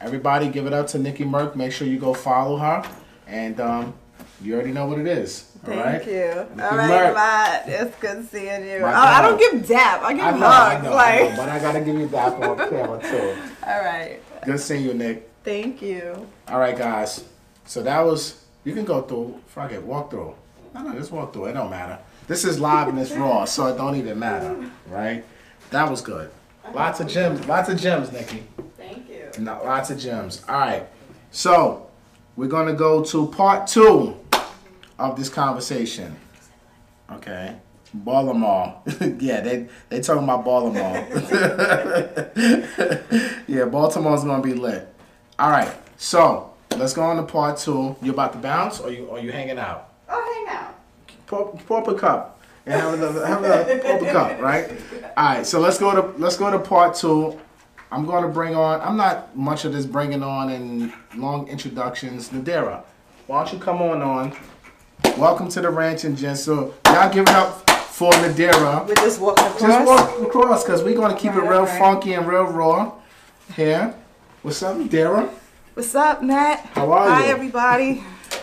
everybody, give it up to Nikki Merk. Make sure you go follow her, and um, you already know what it is. Thank right? you. All right, Matt. It's good seeing you. My oh, I, don't give dap. I give I know, mugs. I know, like, I know, but I gotta give you dap on camera too. <laughs> all right. Good seeing you, Nick. Thank you. All right, guys. So that was. You can go through. Fuck it. Walk through. No, no, just walk through. It don't matter. This is live and it's raw, so it don't even matter, right? That was good. Lots of gems. Lots of gems, Nikki. Thank you. No, lots of gems. All right. So we're gonna go to part two of this conversation. Okay. Baltimore. <laughs> yeah, they they talking about Baltimore. <laughs> yeah, Baltimore's gonna be lit. All right. So let's go on to part two. You about to bounce, or you or you hanging out? Oh, hang out. Pour, pour up a cup and have another have another pour up a cup, right? All right. So let's go to let's go to part two. I'm going to bring on. I'm not much of this bringing on and long introductions. Nadira, why don't you come on on? Welcome to the Rants and Gems. So y'all give it up for Nadira. We're just walking across. Just walk across because we're going to keep it real right. funky and real raw here. What's up, Nadira? What's up, Matt? How are Hi, you? everybody.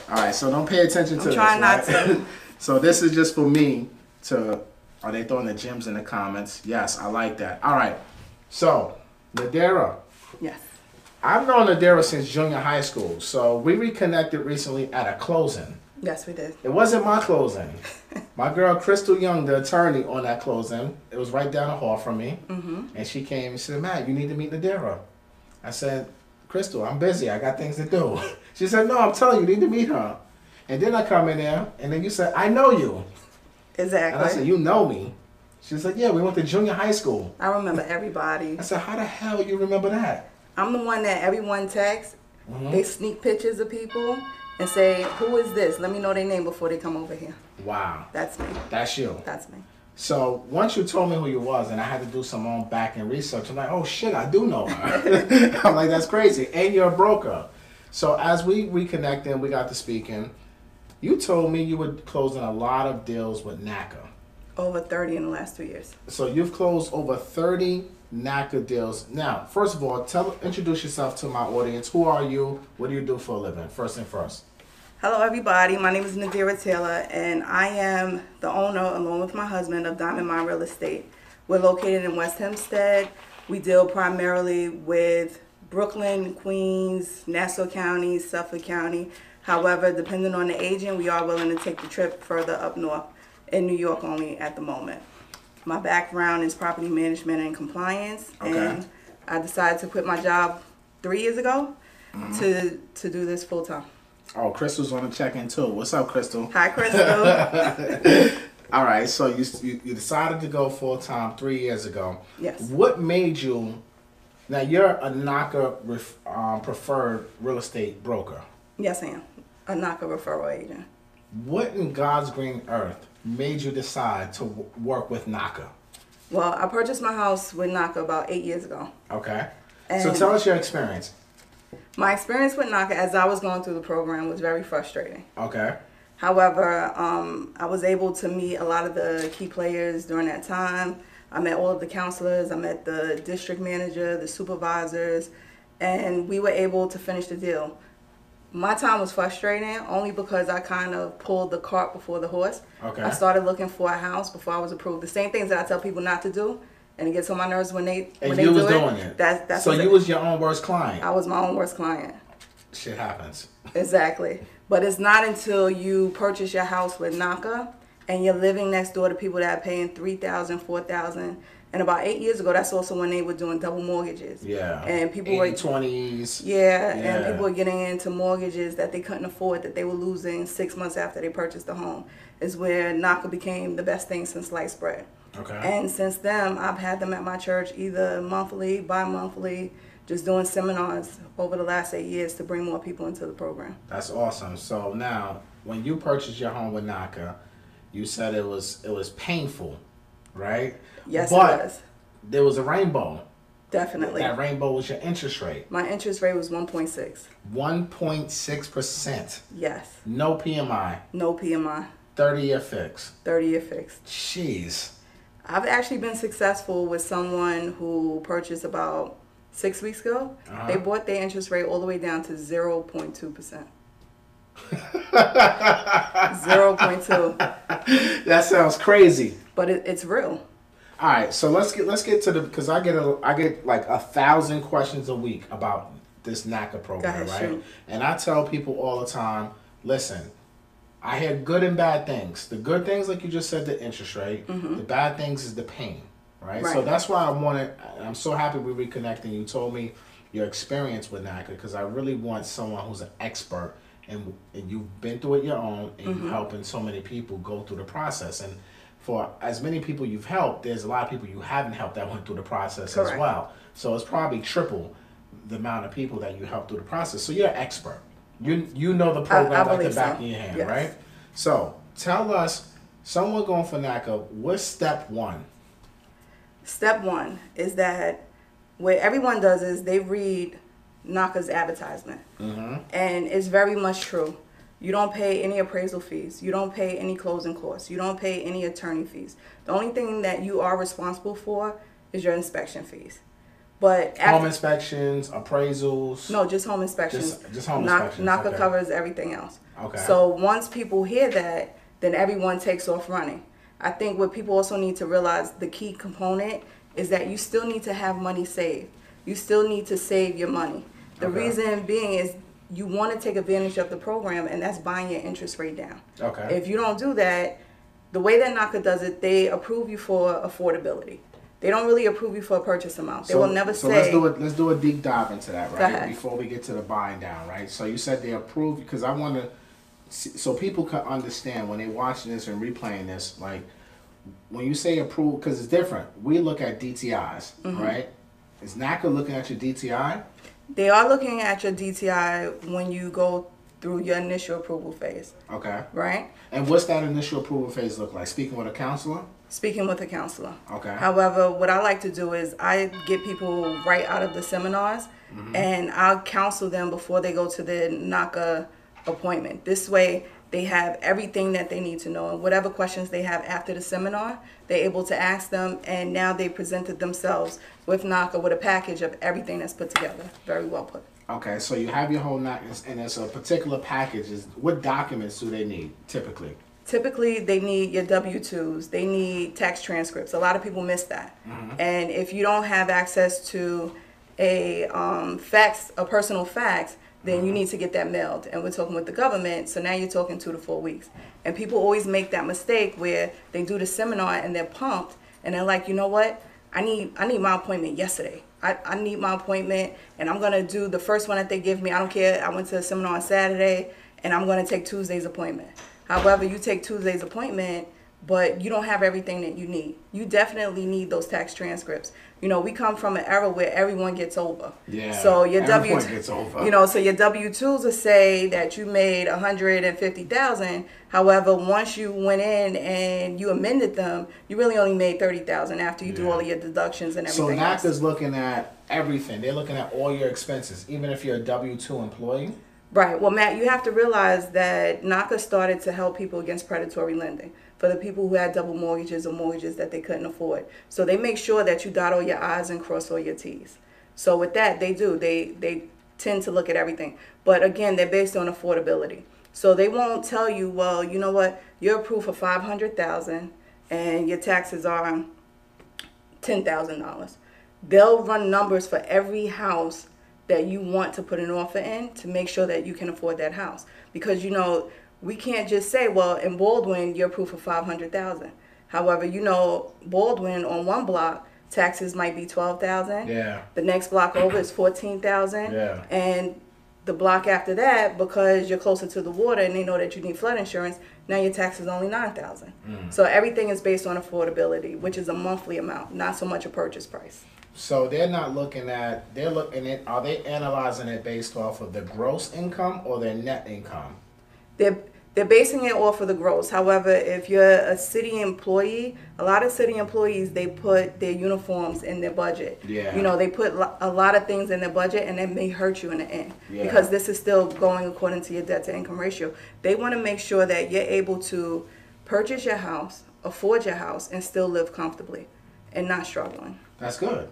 All right, so don't pay attention to I'm this. trying not right? to. <laughs> so this is just for me to. Are they throwing the gems in the comments? Yes, I like that. All right, so Nadira, Yes. I've known Nadira since junior high school. So we reconnected recently at a closing. Yes, we did. It wasn't my closing. <laughs> my girl Crystal Young, the attorney on that closing, it was right down the hall from me, Mm-hmm. and she came and said, "Matt, you need to meet Nadira." I said, "Crystal, I'm busy. I got things to do." <laughs> she said, "No, I'm telling you, you need to meet her." And then I come in there, and then you said, "I know you," Exactly. and I said, "You know me?" She said, "Yeah, we went to junior high school." I remember everybody. I said, "How the hell you remember that?" I'm the one that everyone texts. Mhm. They sneak pictures of people, and say, "Who is this?" Let me know their name before they come over here. Wow. That's me. That's you. That's me. So once you told me who you was, and I had to do some own back end research, I'm like, oh shit, I do know her. <laughs> I'm like, that's crazy. And you're a broker. So as we reconnected and we got to speaking, you told me you were closing a lot of deals with NACA. Over 30 in the last two years. So you've closed over 30 NACA deals. Now, first of all, tell introduce yourself to my audience. Who are you? What do you do for a living? First and first. Hello, everybody. My name is Nadira Taylor, and I am the owner, along with my husband, of Diamond Mine Real Estate. We're located in West Hempstead. We deal primarily with Brooklyn, Queens, Nassau County, Suffolk County. However, depending on the agent, we are willing to take the trip further up north in New York only at the moment. My background is property management and compliance, Okay. and I decided to quit my job three years ago to to do this full time. Oh, Crystal's on the check-in too. What's up, Crystal? Hi, Crystal. <laughs> All right, so you you, you decided to go full time three years ago. Yes. What made you? Now you're a NACA ref, um, preferred real estate broker. yes, I am a NACA referral agent. What in God's green earth made you decide to work with NACA? Well, I purchased my house with NACA about eight years ago. Okay. so tell us your experience. My experience with NACA as I was going through the program was very frustrating. Okay. However, um, I was able to meet a lot of the key players during that time. I met all of the counselors, I met the district manager, the supervisors, and we were able to finish the deal. My time was frustrating only because I kind of pulled the cart before the horse. Okay. I started looking for a house before I was approved. The same things that I tell people not to do, and it gets on my nerves when they And when they you do was it. doing it. That's that's so you it- was your own worst client. I was my own worst client. Shit happens. Exactly. But it's not until you purchase your house with NACA and you're living next door to people that are paying three thousand, four thousand. And about eight years ago, that's also when they were doing double mortgages. Yeah. And people were 20s. yeah, and people were getting into mortgages that they couldn't afford that they were losing six months after they purchased the home. Is where NACA became the best thing since sliced bread. Okay. And since then, I've had them at my church either monthly, bi-monthly, just doing seminars over the last eight years to bring more people into the program. That's awesome. So now, when you purchased your home with NACA, you said it was it was painful, right? Yes, but it was. there was a rainbow. Definitely. That rainbow was your interest rate, My interest rate was 1.6. one point six percent. Yes. No PMI, No PMI. thirty year fix. 30 year fixed. Jeez. I've actually been successful with someone who purchased about six weeks ago. Uh-huh. They bought their interest rate all the way down to 0.2%. <laughs> 0.2. That sounds crazy. But it, it's real. All right, so let's get let's get to the because I get a I get like a thousand questions a week about this NACA program, ahead, right? shoot. And I tell people all the time, listen, I hear good and bad things. The good things, like you just said, the interest rate. The bad things is the pain, right? So Mm-hmm. That's why I wanted. I'm so happy we're reconnecting. You told me your experience with NACA because I really want someone who's an expert and and you've been through it your own and Mm-hmm. you're helping so many people go through the process and. For as many people you've helped, there's a lot of people you haven't helped that went through the process as well. So it's probably triple the amount of people that you helped through the process. So you're an expert. You you know the program like the back so. of your hand, Yes. right? So tell us, someone going for NACA, what's step one? Step one is that what everyone does is they read NACA's advertisement. Mm-hmm. And it's very much true. You don't pay any appraisal fees. You don't pay any closing costs. You don't pay any attorney fees. The only thing that you are responsible for is your inspection fees. But Home inspections, appraisals. no, just home inspections. Just- just home Knock- inspections, NACA okay. covers everything else. Okay. So once people hear that, then everyone takes off running. I think what people also need to realize the key component is that you still need to have money saved. You still need to save your money. The Okay. reason being is you want to take advantage of the program, and that's buying your interest rate down. Okay. If you don't do that, the way that NACA does it, they approve you for affordability. They don't really approve you for a purchase amount. They will never so say. let's do it. Let's do a deep dive into that, right? Before we get to the buying down, right? So you said they approve because I want to, so people can understand when they're watching this and replaying this, like when you say approved, because it's different. We look at DTIs, Mm-hmm. right? Is NACA looking at your DTI? They are looking at your DTI when you go through your initial approval phase, Okay. right? And what's that initial approval phase look like? Speaking with a counselor? Speaking with a counselor. Okay. However, what I like to do is I get people right out of the seminars Mm-hmm. and I'll counsel them before they go to the NACA appointment. This way, they have everything that they need to know and whatever questions they have after the seminar, they're able to ask them and now they presented themselves with NACA with a package of everything that's put together. Very well put. Okay, so you have your whole NACA, and it's a particular package. Is what documents do they need typically? typically they need your w-2s they need tax transcripts a lot of people miss that and if you don't have access to a um, fax a personal fax then you need to get that mailed. And we're talking with the government so now you're talking two to four weeks. And people always make that mistake where they do the seminar and they're pumped and they're like you know what? I need i need my appointment yesterday. I, I need my appointment and i'm to do the first one that they give me. I don't care. I went to a seminar on saturday and i'm to take tuesday's appointment. However, you take Tuesday's appointment, but you don't have everything that you need. You definitely need those tax transcripts. You know, we come from an era where everyone gets over. Yeah, So your W, everyone gets over. you know, so your W twos will say that you made a hundred and fifty thousand. However, once you went in and you amended them, you really only made thirty thousand after you do all of your deductions and So everything. else. NACA's looking at everything. They're looking at all your expenses, even if you're a W two employee. Right. Well, Matt, you have to realize that NACA started to help people against predatory lending for the people who had double mortgages or mortgages that they couldn't afford. So they make sure that you dot all your I's and cross all your T's. So with that, they do. They they tend to look at everything. But again, they're based on affordability. So they won't tell you, well, you know what, you're approved for five hundred thousand and your taxes are ten thousand dollars. They'll run numbers for every house that you want to put an offer in to make sure that you can afford that house. Because you know, we can't just say, well, in Baldwin you're approved for five hundred thousand. However, you know, Baldwin on one block taxes might be twelve thousand. Yeah. The next block over is fourteen thousand. Yeah. And the block after that, because you're closer to the water and they know that you need flood insurance, now your tax is only nine thousand. Mm. So everything is based on affordability, which is a monthly amount, not so much a purchase price. So they're not looking at. They're looking at. Are they analyzing it based off of the gross income or their net income? They're they're basing it off of the gross. However, if you're a city employee, a lot of city employees they put their uniforms in their budget. Yeah. You know, they put a lot of things in their budget, and it may hurt you in the end Yeah. because this is still going according to your debt to income ratio. They want to make sure that you're able to purchase your house, afford your house, and still live comfortably, and not struggling. That's good.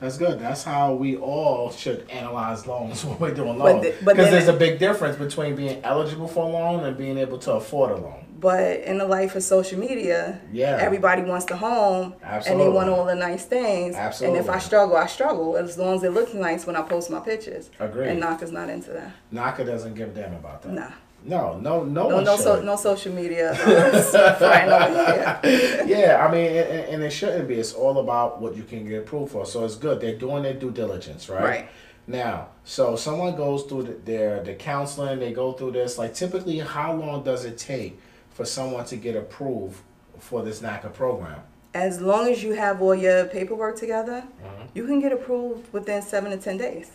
That's good. That's how we all should analyze loans <laughs> when we're doing loans. Because then there's a big difference between being eligible for a loan and being able to afford a loan. But in the life of social media, Yeah. everybody wants the home and they want all the nice things. Absolutely. And if I struggle, I struggle as long as it looks nice when I post my pictures. Agreed. And NACA's not into that. NACA doesn't give a damn about that. Nah. No, no, no, No, one no, so, no social media. fighting over here. yeah, I mean, and, and it shouldn't be. It's all about what you can get approved for. So it's good. They're doing their due diligence, right? Right. Now, so someone goes through the, their the counseling. They go through this. Like, typically, how long does it take for someone to get approved for this NACA program? As long as you have all your paperwork together, Uh-huh. you can get approved within seven to ten days.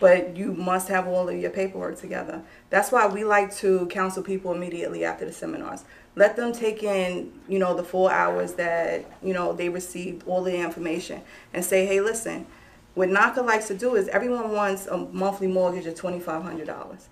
But you must have all of your paperwork together. That's why we like to counsel people immediately after the seminars. Let them take in, you know, the four hours that, you know, they received all the information and say, hey, listen, what NACA likes to do is everyone wants a monthly mortgage of $2,500.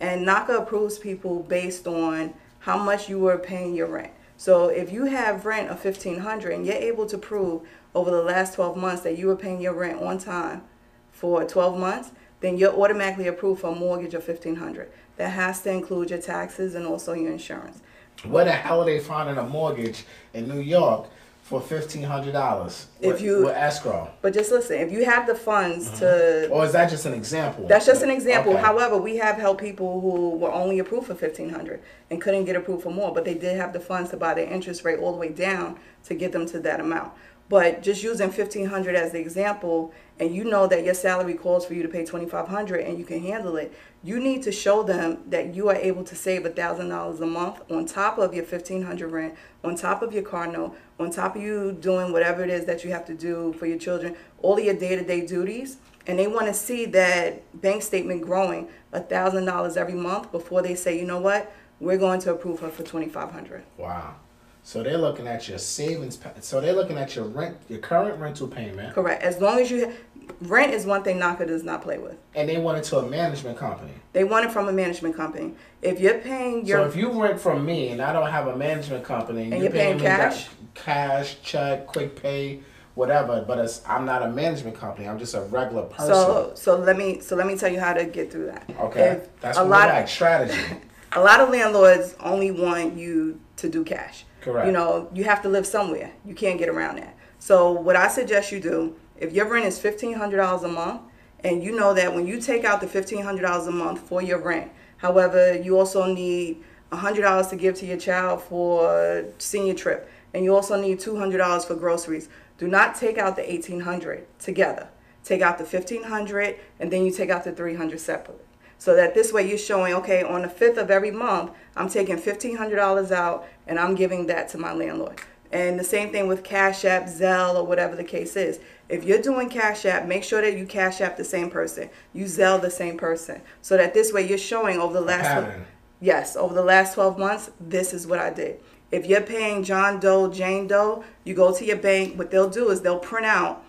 And NACA approves people based on how much you were paying your rent. So if you have rent of 1,500 and you're able to prove over the last twelve months that you were paying your rent on time for twelve months, then you're automatically approved for a mortgage of fifteen hundred. That has to include your taxes and also your insurance. Where the hell are they finding a mortgage in New York for fifteen hundred dollars? If you- with escrow, But just listen, if you have the funds mm-hmm. to or is that just an example? That's just an example. Okay. However, we have helped people who were only approved for fifteen hundred and couldn't get approved for more, but they did have the funds to buy their interest rate all the way down to get them to that amount. But just using fifteen hundred as the example, and you know that your salary calls for you to pay twenty five hundred and you can handle it, you need to show them that you are able to save a thousand dollars a month on top of your fifteen hundred rent, on top of your car note, on top of you doing whatever it is that you have to do for your children, all of your day to day duties and they want to see that bank statement growing a thousand dollars every month before they say, you know what, we're going to approve her for twenty five hundred. Wow. So they're looking at your savings. So they're looking at your rent, your current rental payment, Correct. As long as you rent is one thing NACA does not play with. and they want it to a management company. They want it from a management company. If you're paying your So if you rent from me and I don't have a management company, And you're paying me cash? cash, check, quick pay, whatever. But it's, I'm not a management company. I'm just a regular person. so so let me so let me tell you how to get through that. okay, If that's a lot like strategy. <laughs> a lot of landlords only want you to do cash. Correct. You know, you have to live somewhere. You can't get around that. So what I suggest you do, if your rent is fifteen hundred dollars a month, and you know that when you take out the fifteen hundred dollars a month for your rent, however, you also need hundred dollars to give to your child for senior trip, and you also need two hundred dollars for groceries. Do not take out the 1,800 together. Take out the 1,500, and then you take out the 300 separately. So that this way you're showing, okay, on the fifth of every month, I'm taking fifteen hundred dollars out and I'm giving that to my landlord. And the same thing with Cash App, Zelle, or whatever the case is. If you're doing Cash App, make sure that you Cash App the same person, you Zelle the same person, so that this way you're showing over the last pattern. yes over the last twelve months, this is what I did. If you're paying John Doe, Jane Doe, you go to your bank. What they'll do is they'll print out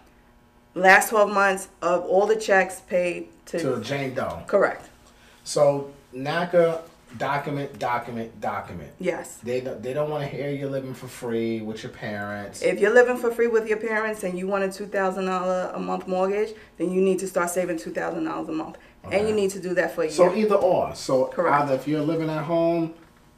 last twelve months of all the checks paid to, to Jane Doe. correct. So NACA document, document, document. Yes. They don't, they don't want to hear you're living for free with your parents. If you're living for free with your parents and you want a two thousand dollar a month mortgage, then you need to start saving two thousand dollars a month, and you need to do that for a year. So either or. So Correct. either if you're living at home,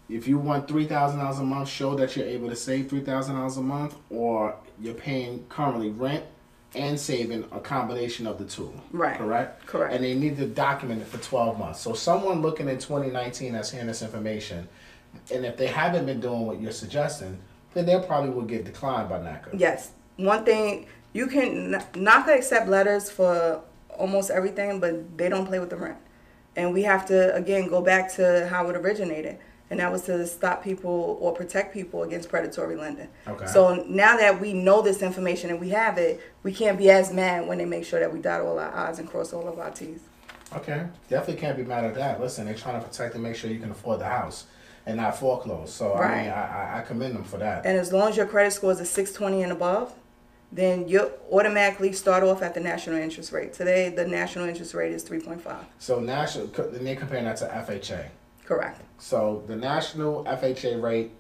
if you want three thousand dollars a month, show that you're able to save three thousand dollars a month, or you're paying currently rent and saving a combination of the two. Right. Correct. Correct. And they need to document it for twelve months. So someone looking in 2019 that's hearing this information, and if they haven't been doing what you're suggesting, then they probably will get declined by NACA. yes, one thing you can gonna accept letters for almost everything, but they don't play with the rent, and we have to again go back to how it originated. And that was to stop people or protect people against predatory lending. Okay. So now that we know this information and we have it, we can't be as mad when they make sure that we dot all our I's and cross all of our T's. Okay, definitely can't be mad at that. Listen, they're trying to protect and make sure you can afford the house and not foreclose. So I mean, I, I, commend them for that. And as long as your credit score is a 620 and above, then you automatically start off at the national interest rate. Today, the national interest rate is 3.5. So national, they comparing that to FHA. Correct. So the national FHA rate,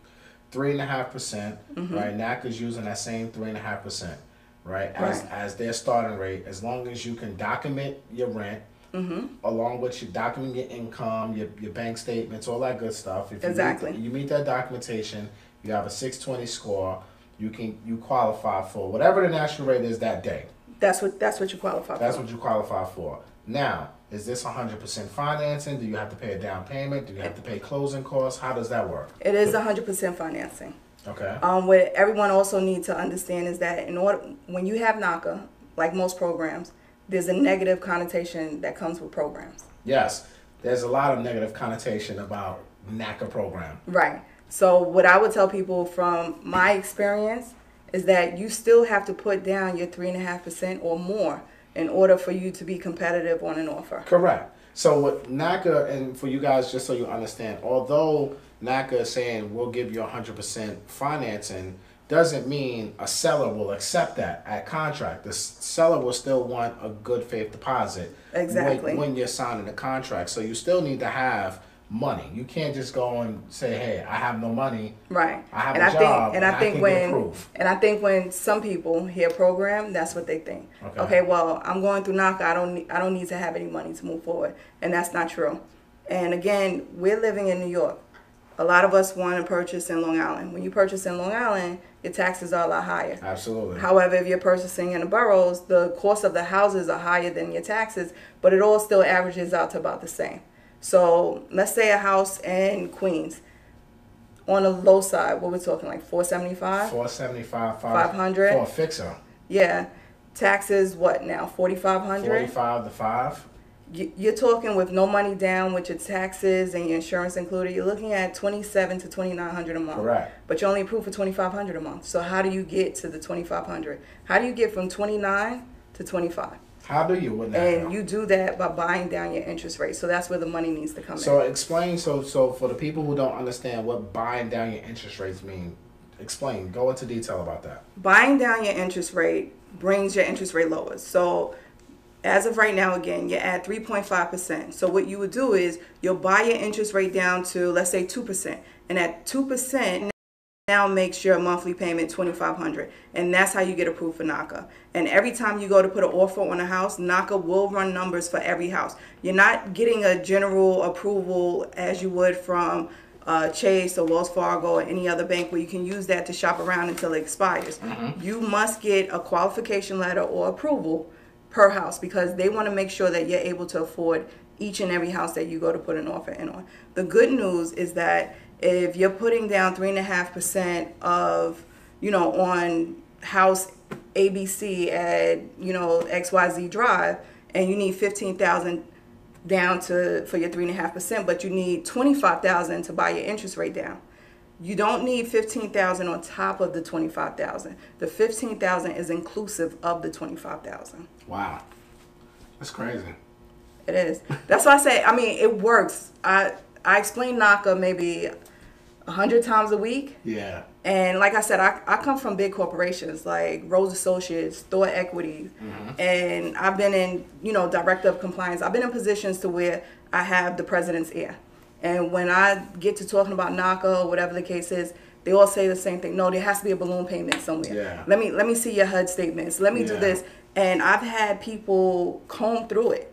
three and a half percent, Mm-hmm. is using that same three and a half percent, right? As Right. as their starting rate, as long as you can document your rent, Mm-hmm. along with your document your income, your, your bank statements, all that good stuff. If you Exactly. Meet, you meet that documentation, you have a six twenty score, you can you qualify for whatever the national rate is that day. That's what that's what you qualify That's for. That's what you qualify for. Now, is this 100% financing? Do you have to pay a down payment? Do you have to pay closing costs? How does that work? It is 100% financing. Okay. Um, what everyone also needs to understand is that in order when you have NACA, like most programs, there's a negative connotation that comes with programs. Yes, there's a lot of negative connotation about NACA program. Right. So what I would tell people from my experience is that you still have to put down your three and a half percent or more in order for you to be competitive on an offer. Correct. So what NACA and for you guys, just so you understand, although NACA is saying we'll give you 100% financing, doesn't mean a seller will accept that at contract. The seller will still want a good faith deposit when- Exactly. when, you're signing the contract. So you still need to have money. You can't just go and say, "Hey, I have no money." Right. I have and a I job, think and and I think when and I think when some people hear program, that's what they think. Okay. okay. well, I'm going through NACA. I don't I don't need to have any money to move forward, and that's not true. And again, we're living in New York. A lot of us want to purchase in Long Island. When you purchase in Long Island, your taxes are a lot higher. Absolutely. However, if you're purchasing in the boroughs, the cost of the houses are higher than your taxes, but it all still averages out to about the same. So let's say a house in Queens, on the low side, what we're talking like 475. 475, 500? for a fixer. Yeah, taxes what now 4500. 45 to 5. You- You're talking with no money down, with your taxes and your insurance included. You're looking at 27 to 2900 a month. Correct. But you're only approved for 2500 a month. So how do you get to the 2500? How do you get from 29 to 25? How do you with And NACA? you do that by buying down your interest rate. So that's where the money needs to come So in. explain. So so for the people who don't understand what buying down your interest rates mean, explain. Go into detail about that. Buying down your interest rate brings your interest rate lower. So as of right now, again, you're at 3.5%. So what you would do is you'll buy your interest rate down to, let's say, 2%. And at 2%, now makes your monthly payment 2500 and that's how you get approved for NACA. And every time you go to put an offer on a house, NACA will run numbers for every house. You're not getting a general approval as you would from uh, Chase or Wells Fargo or any other bank where you can use that to shop around until it expires. You must get a qualification letter or approval per house because they want to make sure that you're able to afford each and every house that you go to put an offer in on. The good news is that if you're putting down three and a half percent of, you know, on house ABC at, you know, XYZ Drive, and you need fifteen thousand down to for your three and a half percent, but you need twenty five thousand to buy your interest rate down. You don't need fifteen thousand on top of the twenty five thousand. The fifteen thousand is inclusive of the twenty five thousand. Wow, that's crazy. It is. That's why I say. I mean, it works. I I explain NACA maybe hundred times a week, Yeah. and like I said, I, I come from big corporations like Rose Associates, Thor Equities, mm-hmm. and I've been in you know director of compliance. I've been in positions to where I have the president's ear, and when I get to talking about NACA or whatever the case is. They all say the same thing. No, there has to be a balloon payment somewhere. Yeah. Let me let me see your HUD statements. Let me do this. And I've had people comb through it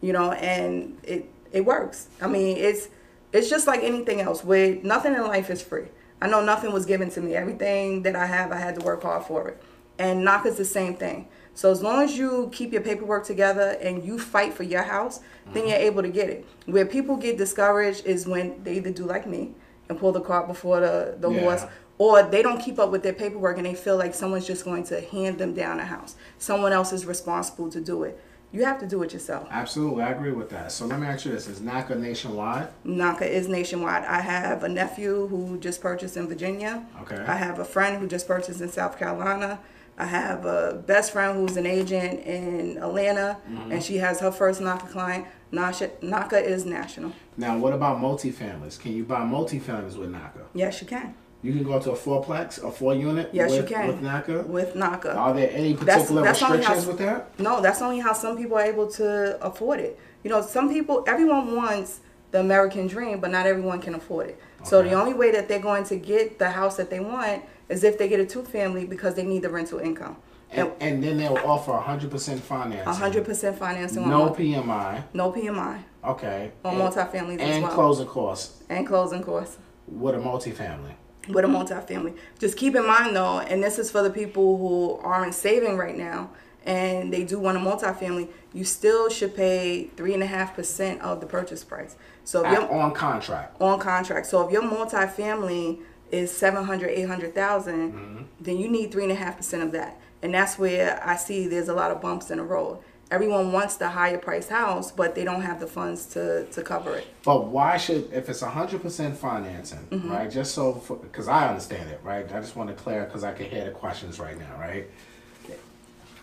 you know and it it works i mean it's it's just like anything else. With nothing in life is free. I know nothing was given to me. Everything that i have i had to work hard for it. And knock is the same thing. So as long as you keep your paperwork together and you fight for your house then you're able to get it. Where people get discouraged is when they either do like me and pull the cart before the, the Yeah. horse or they don't keep up with their paperwork and they feel like someone's just going to hand them down a house. Someone else is responsible to do it you have to do it yourself Absolutely, I agree with that. So let me ask you this: Is NACA nationwide? NACA is nationwide. I have a nephew who just purchased in Virginia. Okay. I have a friend who just purchased in South Carolina. I have a best friend who's an agent in Atlanta, Mm-hmm. and she has her first NACA client. NACA, NACA is national. Now, what about multifamilies? Can you buy multifamilies with NACA? Yes, you can. You can go to a fourplex, a four unit. Yes, with, you can. with NACA. With NACA. Are there any That's- particular that's only restrictions how- with that? No, that's only how some people are able to afford it. You know, some people, everyone wants the American dream, but not everyone can afford it. So the only way that they're going to get the house that they want is if they get a two family because they need the rental income. And, and then they'll offer 100% financing. A hundred percent financing on No PMI. no PMI Okay. on and, multifamilies as well. and closing costs and closing costs with a multifamily. With a mm-hmm. multifamily. Just keep in mind though, and this is for the people who aren't saving right now and they do want a multifamily, you still should pay three and a half percent of the purchase price. So if you're on contract. on contract, so if your multifamily is 700, 800,000, mm-hmm. then you need three and a half percent of that. And that's where I see there's a lot of bumps in the road everyone wants the higher priced house, but they don't have the funds to, to cover it. But why should, if it's 100% financing, mm-hmm. right? Just so, because I understand it, right? I just want to clear because I can hear the questions right now, right?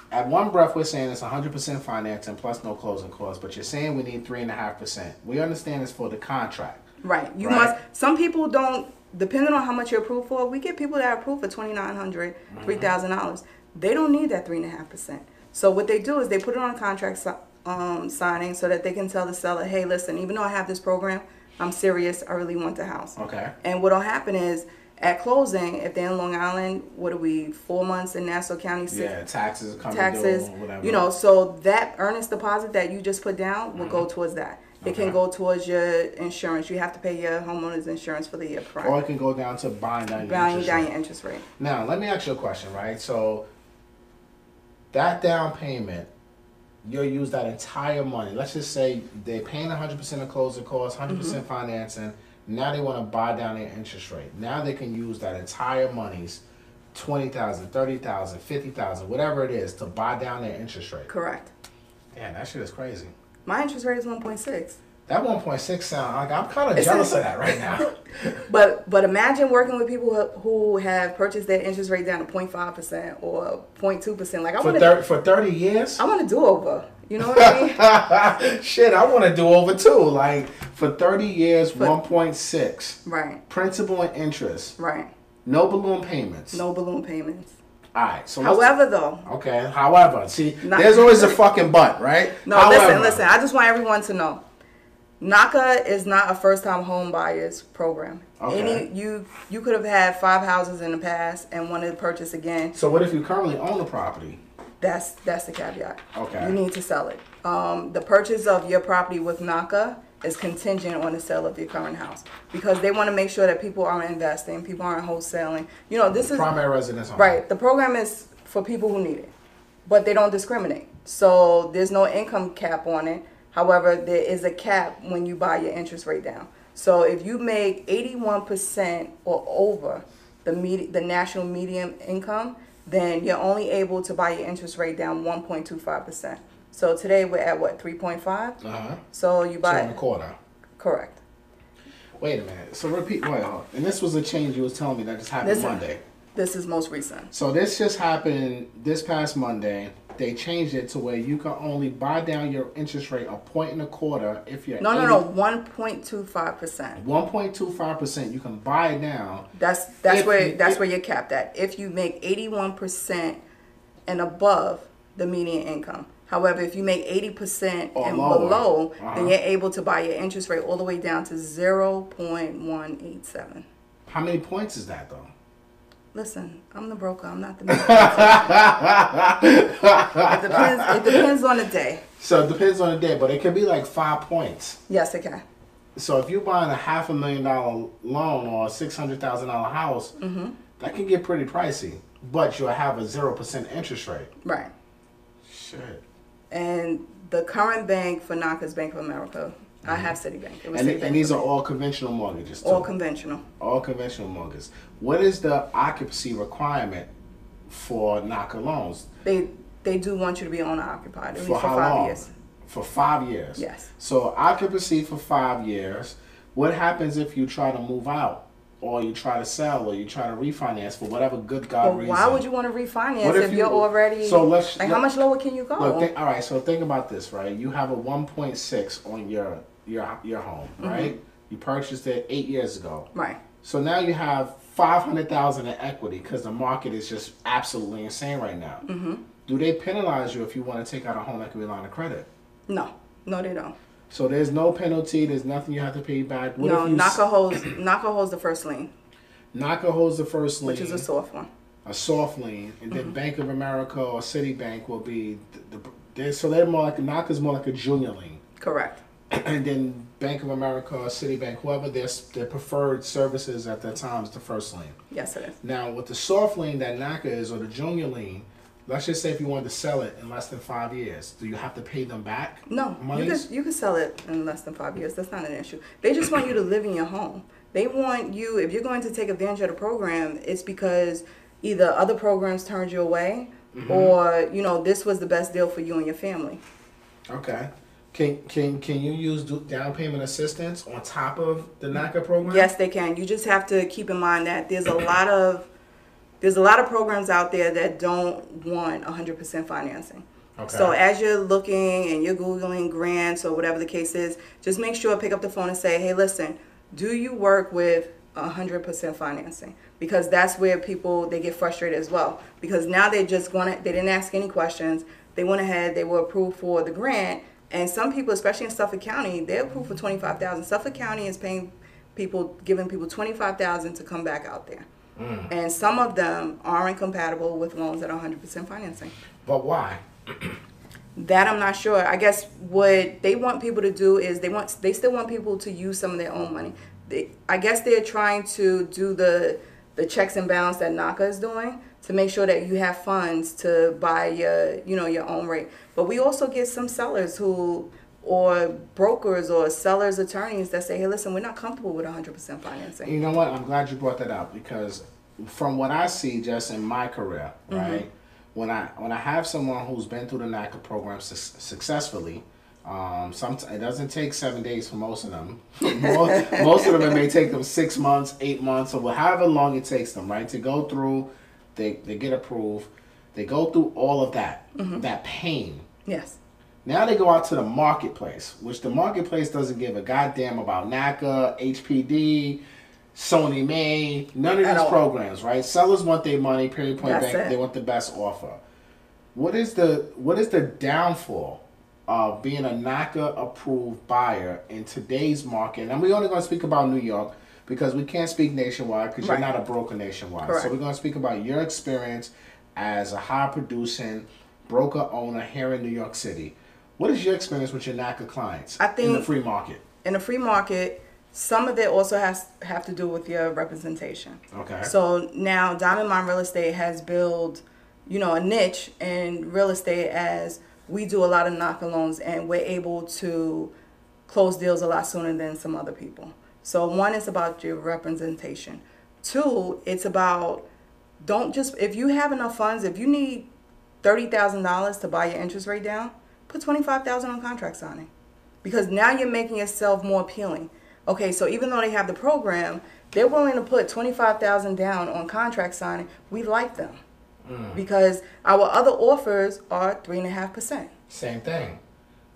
At one breath, we're saying it's 100% financing plus no closing costs, but you're saying we need 3.5%. We understand it's for the contract. Right. You right? must, some people don't, depending on how much you're approved for, we get people that are approved for $2,900, $3,000. Mm-hmm. They don't need that 3.5%. So what they do is they put it on a contract um, signing so that they can tell the seller, hey, listen, even though I have this program, I'm serious. I really want the house. Okay. And what'll happen is at closing, if they're in Long Island, what are we? Four months in Nassau County. Six, Yeah, taxes are coming taxes, due, whatever. you know, so that earnest deposit that you just put down will go towards that. It can go towards your insurance. You have to pay your homeowner's insurance for the year prior. Or it can go down to buying down your Buying interest down rate. your interest rate. Now, let me ask you a question, right? So, that down payment, you'll use that entire money. Let's just say they're paying 100% of closing costs, 100% Mm-hmm. financing. Now they want to buy down their interest rate. Now they can use that entire money's 20000 30000 50000 whatever it is, to buy down their interest rate. Correct. Man, that shit is crazy. My interest rate is 1.6. That 1.6 sound like I'm kind of jealous of that right now. <laughs> But but imagine working with people who, who have purchased their interest rate down to 0.5 percent or 0.2 percent. Like I For want thir- for 30 years? I want to do over. You know what I mean? <laughs> Shit, I want to do over too. Like for 30 years, 1.6. right, Principal and interest. right. No balloon payments. No balloon payments. All right. So let's- However, though, Okay. However, see, Not- there's always a <laughs> fucking but, right? no. However, Listen, listen. I just want everyone to know, NACA is not a first-time home buyers program. Okay. Any you you could have had five houses in the past and wanted to purchase again. So what if you currently own a property? That's that's the caveat. Okay. You need to sell it. Um, the purchase of your property with NACA is contingent on the sale of your current house because they want to make sure that people aren't investing, people aren't wholesaling. You know, this is Primary residence home. right. The program is for people who need it, but they don't discriminate. So there's no income cap on it. However, there is a cap when you buy your interest rate down. So if you make 81% or over the med- the national median income, then you're only able to buy your interest rate down 1.25%. So today we're at what 3.5. Uh huh. So you Two buy and a quarter. correct. Wait a minute. So repeat. Wait, hold. And this was a change you was telling me that just happened This- Monday. This is most recent. So this just happened this past Monday. They changed it to where you can only buy down your interest rate a point and a quarter if you're No, no, no, 1.25%. One point two five percent. You can buy it down. That's that's where you- that's if- where you're capped at. If you make 81% and above the median income. However, if you make 80% and lower. below, Uh-huh. then you're able to buy your interest rate all the way down to 0.187. How many points is that though? Listen, I'm the broker. I'm not the man. <laughs> it depends. It depends on the day. So it depends on the day, but it could be like five points. Yes, it can. So if you're buying a half a million dollar loan or a six hundred thousand dollar house, Mm-hmm. that can get pretty pricey. But you'll have a zero percent interest rate. Right. Shit. And the current bank for NACA is Bank of America. I have Citibank. It was And, Citibank and these are all conventional mortgages too. all conventional. all conventional mortgages. What is the occupancy requirement for NACA loans? They they do want you to be owner occupied at least For how five long? years. For five years. Yes. So occupancy for five years. What happens if you try to move out, or you try to sell, or you try to refinance for whatever good God But reason? why would you want to refinance if if, you- you, are already so let's- like let- how much lower can you go? Look, think, all right. So think about this, right? You have a 1.6 on your your your home, Mm-hmm. right? You purchased it eight years ago. right. So now you have five hundred thousand in equity because the market is just absolutely insane right now. Mm-hmm. Do they penalize you if you want to take out a home equity line of credit? No. No they don't. So there's no penalty. There's nothing you have to pay back. What no, s- NACA holds <clears throat> NACA holds the first lien, NACA holds the first lien, which is a soft one. a soft lien, and Mm-hmm. then Bank of America or Citibank will be the, the so they're more like NACA's more like a junior lien, Correct. <clears throat> and then Bank of America Citibank, whoever their their preferred services at that time is the first lien. Yes it is. Now, with the soft lien that NACA is or the junior lien, let's just say if you wanted to sell it in less than five years, do you have to pay them back? No, you can you can sell it in less than five years. That's not an issue. They just want you to live in your home. They want you if you're going to take advantage of the program, it's because either other programs turned you away, Mm-hmm. or you know this was the best deal for you and your family. Okay. Can can can you use down payment assistance on top of the NACA program? Yes, they can. You just have to keep in mind that there's a lot of there's a lot of programs out there that don't want 100% financing. Okay. So as you're looking and you're googling grants or whatever the case is, just make sure pick up the phone and say, "Hey, listen, do you work with 100% financing?" Because that's where people they get frustrated as well. Because now they just going to they didn't ask any questions. They went ahead, they were approved for the grant, and some people, especially in Suffolk County, they're approved for 25,000. Suffolk County is paying people giving people 25,000 to come back out there. Mm. And some of them aren't compatible with loans that are 100% financing. But why? <clears throat> That I'm not sure. I guess what they want people to do is they want they still want people to use some of their own money. They, I guess they're trying to do the the checks and balance that NACA is doing to make sure that you have funds to buy your you know your own rate. But we also get some sellers who or brokers or sellers attorneys that say, "Hey, listen, we're not comfortable with 100% financing." You know what? I'm glad you brought that up because from what I see just in my career, Mm-hmm. right? When I when I have someone who's been through the NACA program su- successfully, Um, some it doesn't take seven days for most of them. <laughs> most, <laughs> most of them it may take them six months, eight months, or however long it takes them, right, to go through. They they get approved. They go through all of that, that pain. Yes. Now they go out to the marketplace, which the marketplace doesn't give a goddamn about NACA, HPD, SONYMA, none of At these all. programs, right? Sellers want their money, period point That's blank. They want the best offer. What is the what is the downfall of being a NACA approved buyer in today's market? And we're only going to speak about New York because we can't speak nationwide because Right. you're not a broker nationwide. So we're going to speak about your experience as a high producing broker owner here in New York City. What is your experience with your NACA clients I think in the free market? In the free market, some of it also has have to do with your representation. Okay. So now Diamond Mine Real Estate has built, you know, a niche in real estate as we do a lot of NACA loans and we're able to close deals a lot sooner than some other people. So one is about your representation. Two, it's about don't just if you have enough funds, if you need thirty thousand dollars to buy your interest rate down, put twenty five thousand on contract signing. Because now you're making yourself more appealing. Okay, so even though they have the program, they're willing to put twenty five thousand down on contract signing. We like them. Mm. Because our other offers are three and a half percent. Same thing.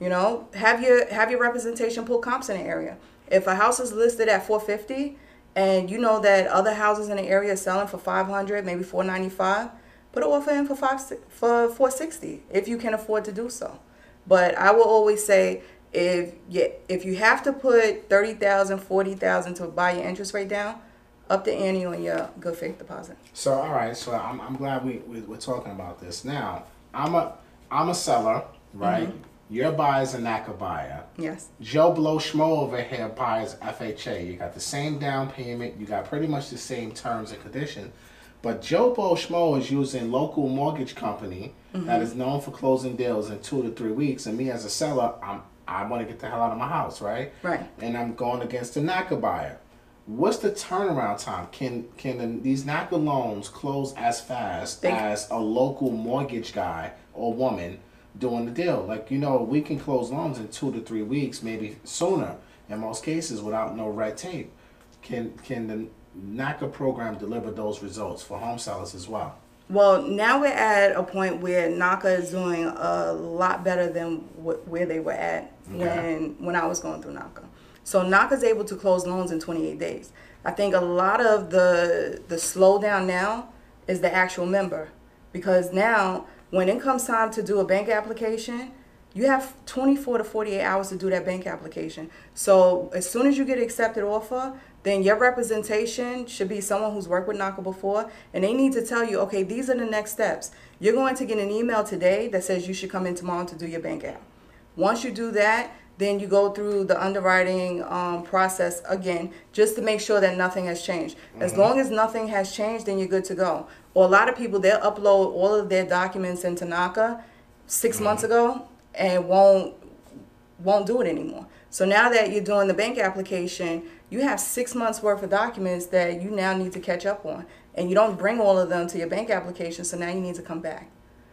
You know, have your have your representation pull comps in the area. If a house is listed at 450 and you know that other houses in the area are selling for 500, maybe 495, put an offer in for five for 460 if you can afford to do so. But I will always say if you if you have to put 30,000, 40,000 to buy your interest rate down, up the ante on your good faith deposit. So all right, so I'm, I'm glad we, we we're talking about this now. I'm a I'm a seller, right? Mm-hmm. Your buyer's a NACA buyer. Yes. Joe Blow Schmo over here buys FHA. You got the same down payment. You got pretty much the same terms and conditions. But Joe Blow Schmo is using local mortgage company that mm-hmm. is known for closing deals in two to three weeks. And me as a seller, I'm I want to get the hell out of my house, right? Right. And I'm going against the NACA buyer. What's the turnaround time? Can can the, these NACA loans close as fast as a local mortgage guy or woman doing the deal? Like you know, we can close loans in two to three weeks, maybe sooner in most cases, without no red tape. Can can the NACA program deliver those results for home sellers as well? Well, now we're at a point where NACA is doing a lot better than wh- where they were at when when I was going through NACA. So NACA's able to close loans in 28 days. I think a lot of the the slowdown now is the actual member, because now when it comes time to do a bank application, you have 24 to 48 hours to do that bank application. So as soon as you get accepted offer, then your representation should be someone who's worked with NACA before, and they need to tell you, okay, these are the next steps. You're going to get an email today that says you should come in tomorrow to do your bank app. Once you do that, then you go through the underwriting um, process again, just to make sure that nothing has changed. As long as nothing has changed, then you're good to go. Or a lot of people, they'll upload all of their documents into NACA 6 months ago and won't won't do it anymore. So now that you're doing the bank application, you have six months worth of documents that you now need to catch up on. And you don't bring all of them to your bank application, so now you need to come back.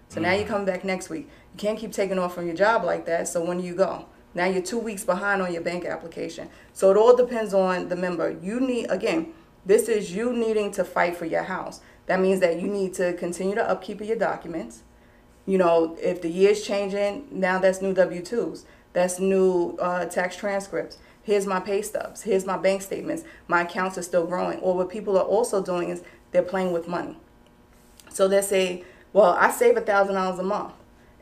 So now you come back next week. You can't keep taking off from your job like that, so when do you go? Now you're two weeks behind on your bank application. So it all depends on the member. You need, again, this is you needing to fight for your house. That means that you need to continue to upkeep of your documents you know, if the year's changing, now that's new W 2s, that's new uh, tax transcripts. Here's my pay stubs, here's my bank statements, my accounts are still growing. Or what people are also doing is they're playing with money. So they say, well, I save a thousand dollars a month.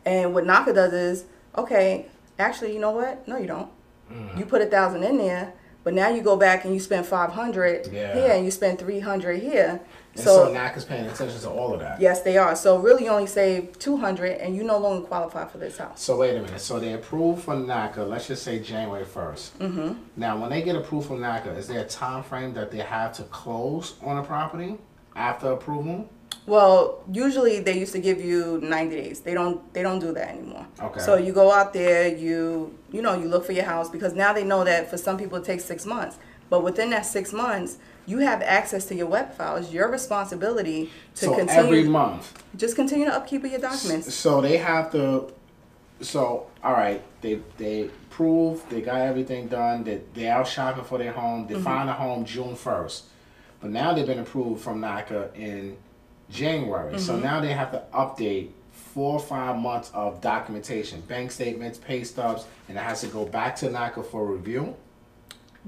And what NACA does is, okay, actually, you know what? No, you don't. Mm. You put a thousand in there, but now you go back and you spend five hundred Yeah. here and you spend three hundred here. And so, So, NACA's paying attention to all of that. yes, they are. So really, you only save two hundred, and you no longer qualify for this house. So wait a minute. So they approve for NACA. Let's just say January 1st Mm-hmm. Now, when they get approved from NACA, is there a time frame that they have to close on a property after approval? Well, usually they used to give you 90 days. They don't they don't do that anymore. Okay. So you go out there, you you know, you look for your house because now they know that for some people it takes 6 months. But within that 6 months, you have access to your web files. Your responsibility to so continue every month. just continue to upkeep of your documents. So they have to so all right, they they proved they got everything done. That they out shopping for their home. They Mm-hmm. find a home June first, but now they've been approved from NACA in January. Mm-hmm. So now they have to update four or five months of documentation, bank statements, pay stubs, and it has to go back to NACA for review.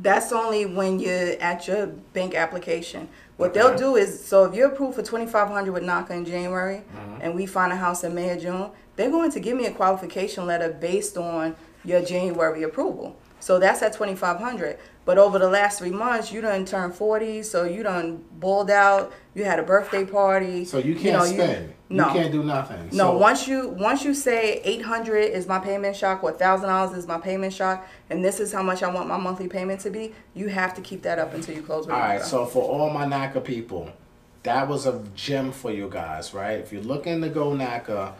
That's only when you're at your bank application. What Okay. they'll do is, so if you're approved for twenty five hundred with NACA in January, Mm-hmm. and we find a house in May or June, they're going to give me a qualification letter based on your January approval. So that's at twenty five hundred. But over the last three months, you done turned forty, so you done balled out. You had a birthday party. So you can't know, spend. You, no. can't do nothing. No, So- once you once you say eight hundred is my payment shock or thousand dollars is my payment shock, and this is how much I want my monthly payment to be, you have to keep that up until you close All right, so for all my NACA people, that was a gem for you guys, right? If you're looking to go NACA,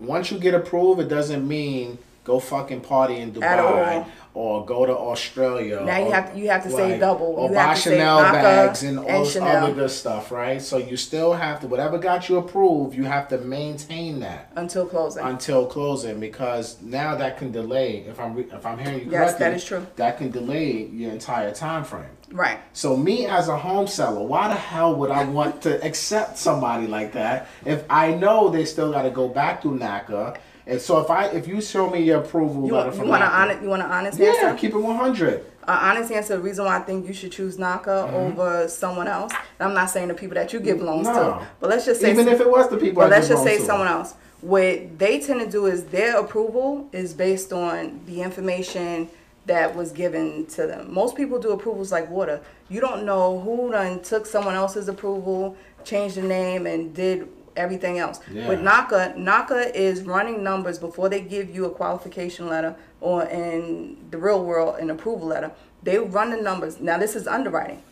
once you get approved, it doesn't mean go fucking party in Dubai. Or go to Australia. Now you or, have to- you have to say double. Or You buy have to say Chanel bags and all and this Chanel. other good stuff, right? So you still have to whatever got you approved, you have to maintain that until closing. until closing because now that can delay. If I'm re- if I'm hearing you Yes, correctly, that is true. That can delay your entire time frame. right. So me as a home seller, why the hell would I want to accept somebody like that if I know they still got to go back through NACA? And so if I if you show me your approval You letter want, from you want an honest you want an honest yeah, answer? keep it one hundred. An honest answer. The reason why I think you should choose NACA Mm-hmm. over someone else. And I'm not saying the people that you give loans No. to, but let's just say Even if it was the people, But let's just say to. someone else. What they tend to do is their approval is based on the information that was given to them. Most people do approvals like water. You don't know who done took someone else's approval, changed the name, and did everything else. Yeah. With NACA, NACA is running numbers before they give you a qualification letter or in the real world an approval letter. They run the numbers. Now this is underwriting.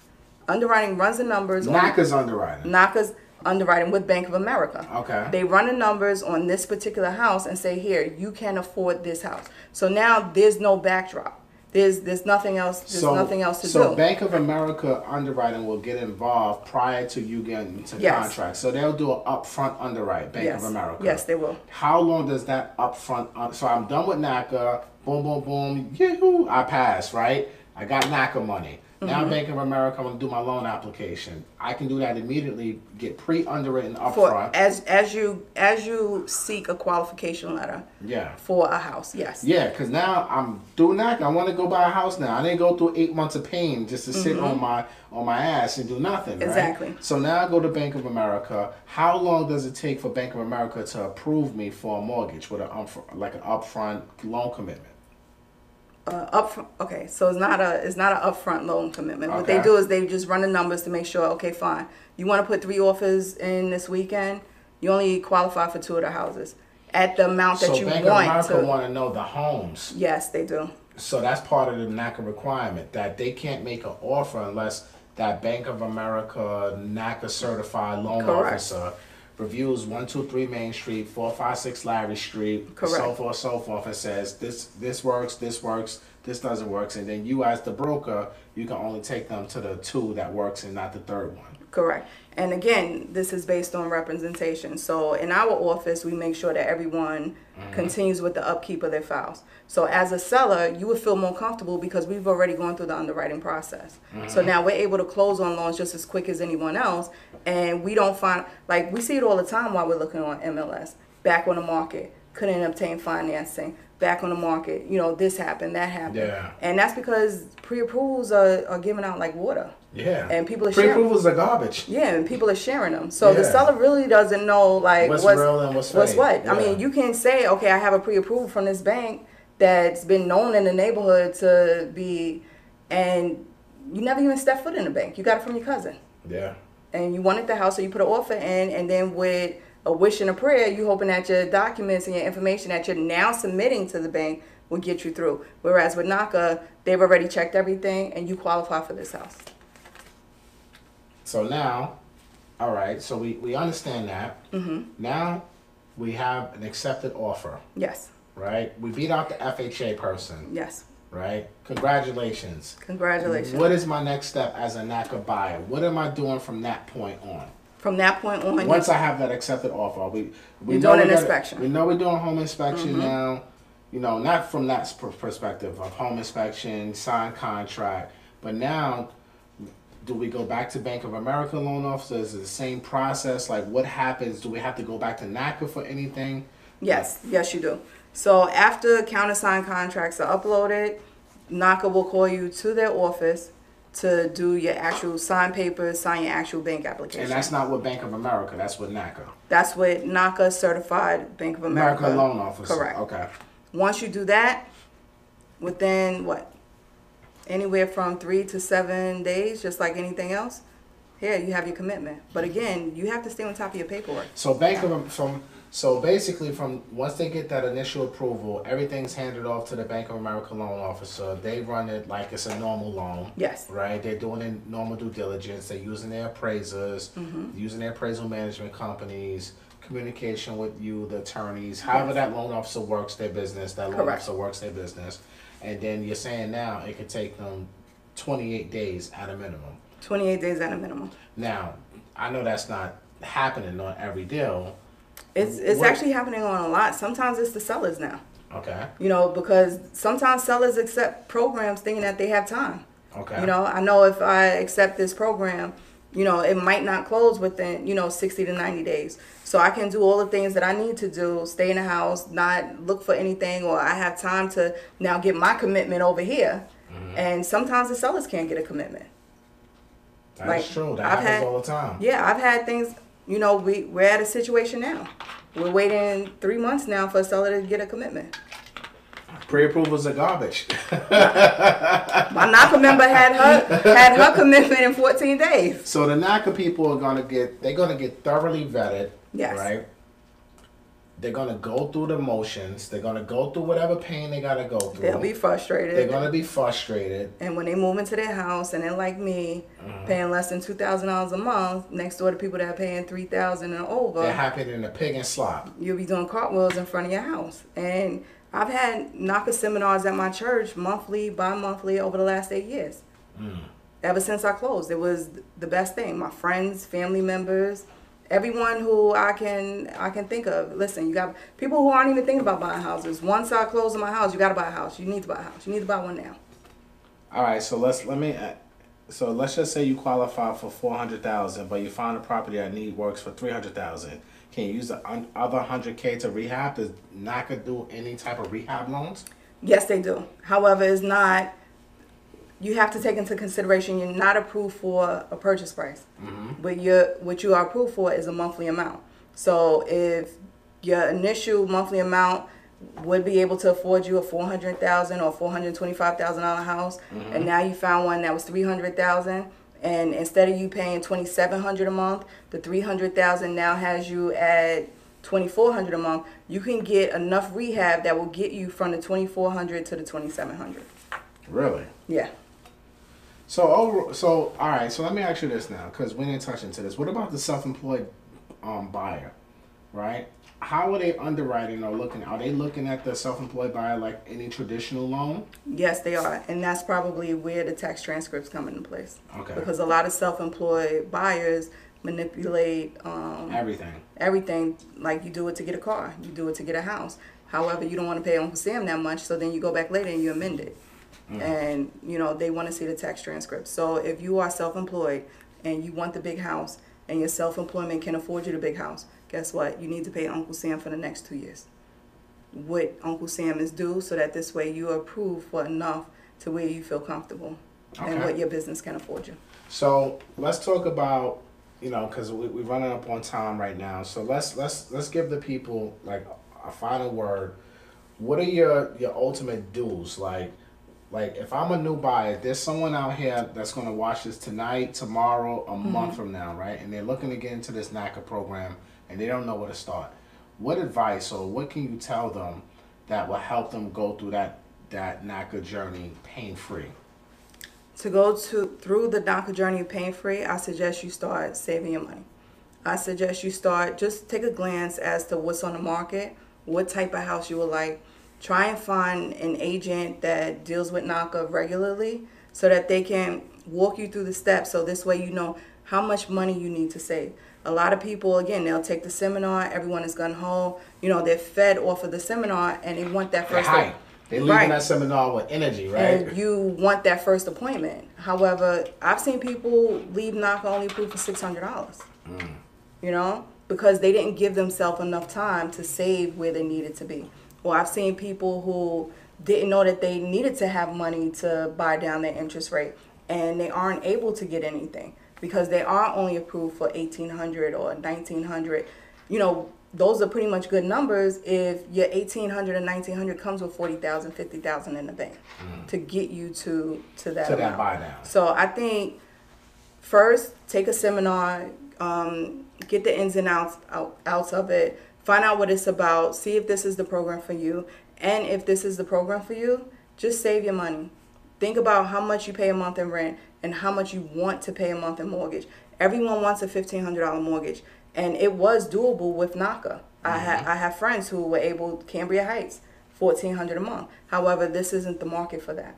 Underwriting runs the numbers on NACA's underwriting. NACA's underwriting with Bank of America. Okay. They run the numbers on this particular house and say, here, you can afford this house. So now there's no backdrop. There's there's nothing else. There's nothing else to so do. So Bank of America underwriting will get involved prior to you getting into Yes. contract. So they'll do an upfront underwrite. Bank yes. of America. Yes, they will. How long does that upfront? Un- so I'm done with NACA. Boom, boom, boom. Yahoo! I pass. Right. I got NACA money. Now Mm-hmm. Bank of America, I'm gonna do my loan application. I can do that immediately. Get pre-underwritten For upfront. as as you as you seek a qualification letter yeah. for a house. Yes. Yeah, because now I'm doing that. I want to go buy a house now. I didn't go through eight months of pain just to sit on my on my ass and do nothing. right? Mm-hmm. Exactly. So now I go to Bank of America. How long does it take for Bank of America to approve me for a mortgage with a upfront, like an upfront loan commitment? Uh, upfront. Okay, so it's not a it's not an upfront loan commitment. What they do is they just run the numbers to make sure. Okay, fine. You want to put three offers in this weekend. You only qualify for two of the houses at the amount that So you Bank of want America to. want to know the homes. yes, they do. So that's part of the NACA requirement that they can't make an offer unless that Bank of America NACA certified loan Correct. officer reviews one two three Main Street, four five six Larry Street, so forth, so forth, and says this this works, this works, this doesn't work, and then you as the broker, you can only take them to the two that works and not the third one. Correct. And again, this is based on representation. So in our office, we make sure that everyone mm-hmm. continues with the upkeep of their files. So as a seller, you would feel more comfortable because we've already gone through the underwriting process. So mm-hmm. now we're able to close on loans just as quick as anyone else. And we don't find, like, we see it all the time while we're looking on MLS. Back on the market, couldn't obtain financing. Back on the market, you know, this happened, that happened. Yeah. And that's because pre approvals are, are given out like water. Yeah, And people are sharing- pre-approvals are garbage. Yeah, and people are sharing them. So the seller really doesn't know like What's what's real and what's what's fake. what. I mean, you can say, okay, I have a pre-approved from this bank that's been known in the neighborhood to be, and you never even step foot in the bank. You got it from your cousin, Yeah. And you wanted the house, so you put an offer in, and then with a wish and a prayer, you hoping that your documents and your information that you're now submitting to the bank will get you through. Whereas with NACA, they've already checked everything, and you qualify for this house. So now, all right. So we we understand that. Mm-hmm. Now we have an accepted offer. Yes, right? We beat out the FHA person, yes. Right? Congratulations. Congratulations. What is my next step as a NACA buyer? What am I doing from that point on? From that point on, Once I have that accepted offer, we we know doing an inspection. Mm-hmm. We know we're doing home inspection now. You know, not from that perspective of home inspection, signed contract, but now. Do we go back to Bank of America loan officer? Is it the same process? Like, what happens? Do we have to go back to NACA for anything? Yes, yes, you do. So after countersigned contracts are uploaded, NACA will call you to their office to do your actual sign papers, sign your actual bank application. And that's not with Bank of America. That's with NACA. That's what NACA certified Bank of America. America loan officer. Correct. Okay. Once you do that, within what? Anywhere from three to seven days, just like anything else. Here you have your commitment. But again, you have to stay on top of your paperwork. So Bank of from so basically from once they get that initial approval, everything's handed off to the Bank of America loan officer. They run it like it's a normal loan. Yes. Right. They're doing their normal due diligence. They're using their appraisers, mm-hmm. using their appraisal management companies, communication with you, the attorneys. However that loan officer works their business, that loan Correct. officer works their business. And then you're saying now it could take them twenty eight days at a minimum. 28 days at a minimum. Now, I know that's not happening on every deal. It's it's What- actually happening on a lot. Sometimes it's the sellers now. Okay. You know, because sometimes sellers accept programs thinking that they have time. Okay. You know, I know if I accept this program, you know, it might not close within, you know, 60 to 90 days. So I can do all the things that I need to do, stay in the house, not look for anything, or I have time to now get my commitment over here. Mm-hmm. And sometimes the sellers can't get a commitment. That's like, true. That I've happens had- all the time. Yeah, I've had things, you know, we, we're at a situation now. We're waiting three months now for a seller to get a commitment. Pre-approvals are garbage. <laughs> My NACA member had her had her commitment in 14 days. so the NACA people are gonna get they're gonna get thoroughly vetted. Yes. Right. They're gonna go through the motions. They're gonna go through whatever pain they gotta go through. They'll be frustrated. They're gonna be frustrated. And when they move into their house and they're like me, Uh-huh. paying less than two thousand dollars a month, next door to people that are paying three thousand and over, They're happy in the pig and slop. you'll be doing cartwheels in front of your house. And I've had NACA seminars at my church monthly, bi-monthly over the last eight years. Mm. Ever since I closed, it was the best thing. My friends, family members, everyone who I can I can think of. Listen, you got people who aren't even thinking about buying houses. Once I close on my house, you got to buy a house. You need to buy a house. You need to buy one now. All right, so let's let me. uh, So let's just say you qualify for four hundred thousand, but you find a property that need works for three hundred thousand. Can you use the other hundred k to rehab? Does NACA do any type of rehab loans? Yes, they do. However, it's not. You have to take into consideration you're not approved for a purchase price, mm-hmm. but you're what you are approved for is a monthly amount. So if your initial monthly amount would be able to afford you a four hundred thousand or four hundred twenty five thousand dollar house, mm-hmm. and now you found one that was three hundred thousand, and instead of you paying twenty seven hundred a month, the three hundred thousand now has you at twenty four hundred a month. You can get enough rehab that will get you from the twenty four hundred to the twenty seven hundred. Really? Yeah. So over. So all right. So let me ask you this now, because we didn't touch into this. What about the self-employed um, buyer? Right? How are they underwriting or looking? Are they looking at the self-employed buyer like any traditional loan? Yes, they are, and that's probably where the tax transcripts come into place. Okay. Because a lot of self-employed buyers manipulate um, Everything. everything. Like you do it to get a car, you do it to get a house. However, you don't want to pay Uncle Sam that much, so then you go back later and you amend it. Mm-hmm. And you know they want to see the tax transcripts. So if you are self-employed and you want the big house, and your self-employment can afford you the big house, guess what? You need to pay Uncle Sam for the next two years. What Uncle Sam is due, so that this way you are approved for enough to where you feel comfortable and what your business can afford you. So let's talk about you know because we, we're running up on time right now. So let's let's let's give the people like a final word. What are your your ultimate dues like? Like if I'm a new buyer, there's someone out here that's gonna watch this tonight, tomorrow, a mm-hmm. month from now, right? And they're looking to get into this NACA program and they don't know where to start. What advice or what can you tell them that will help them go through that that NACA journey pain free? To go to through the NACA journey pain free, I suggest you start saving your money. I suggest you start just take a glance as to what's on the market, what type of house you would like. Try and find an agent that deals with NACA regularly so that they can walk you through the steps so this way you know how much money you need to save. A lot of people, again, they'll take the seminar. Everyone is gun ho. You know, they're fed off of the seminar, and they want that first. They're leaving Right. that seminar with energy, right? And you want that first appointment. However, I've seen people leave NACA only approved for six hundred dollars. Mm. You know, because they didn't give themselves enough time to save where they needed to be. Or I've seen people who didn't know that they needed to have money to buy down their interest rate, and they aren't able to get anything because they are only approved for eighteen hundred or nineteen hundred. You know, those are pretty much good numbers if your 1800 and 1900 comes with 40,000 50,000 in the bank to get you to to that To that buy down. So I think first take a seminar, um, get the ins and outs out, outs of it, find out what it's about, see if this is the program for you, and if this is the program for you, just save your money. Think about how much you pay a month in rent and how much you want to pay a month in mortgage. Everyone wants a fifteen hundred dollar mortgage, and it was doable with NACA. I had mm-hmm. I have friends who were able Cambria Heights, fourteen hundred a month. However, this isn't the market for that.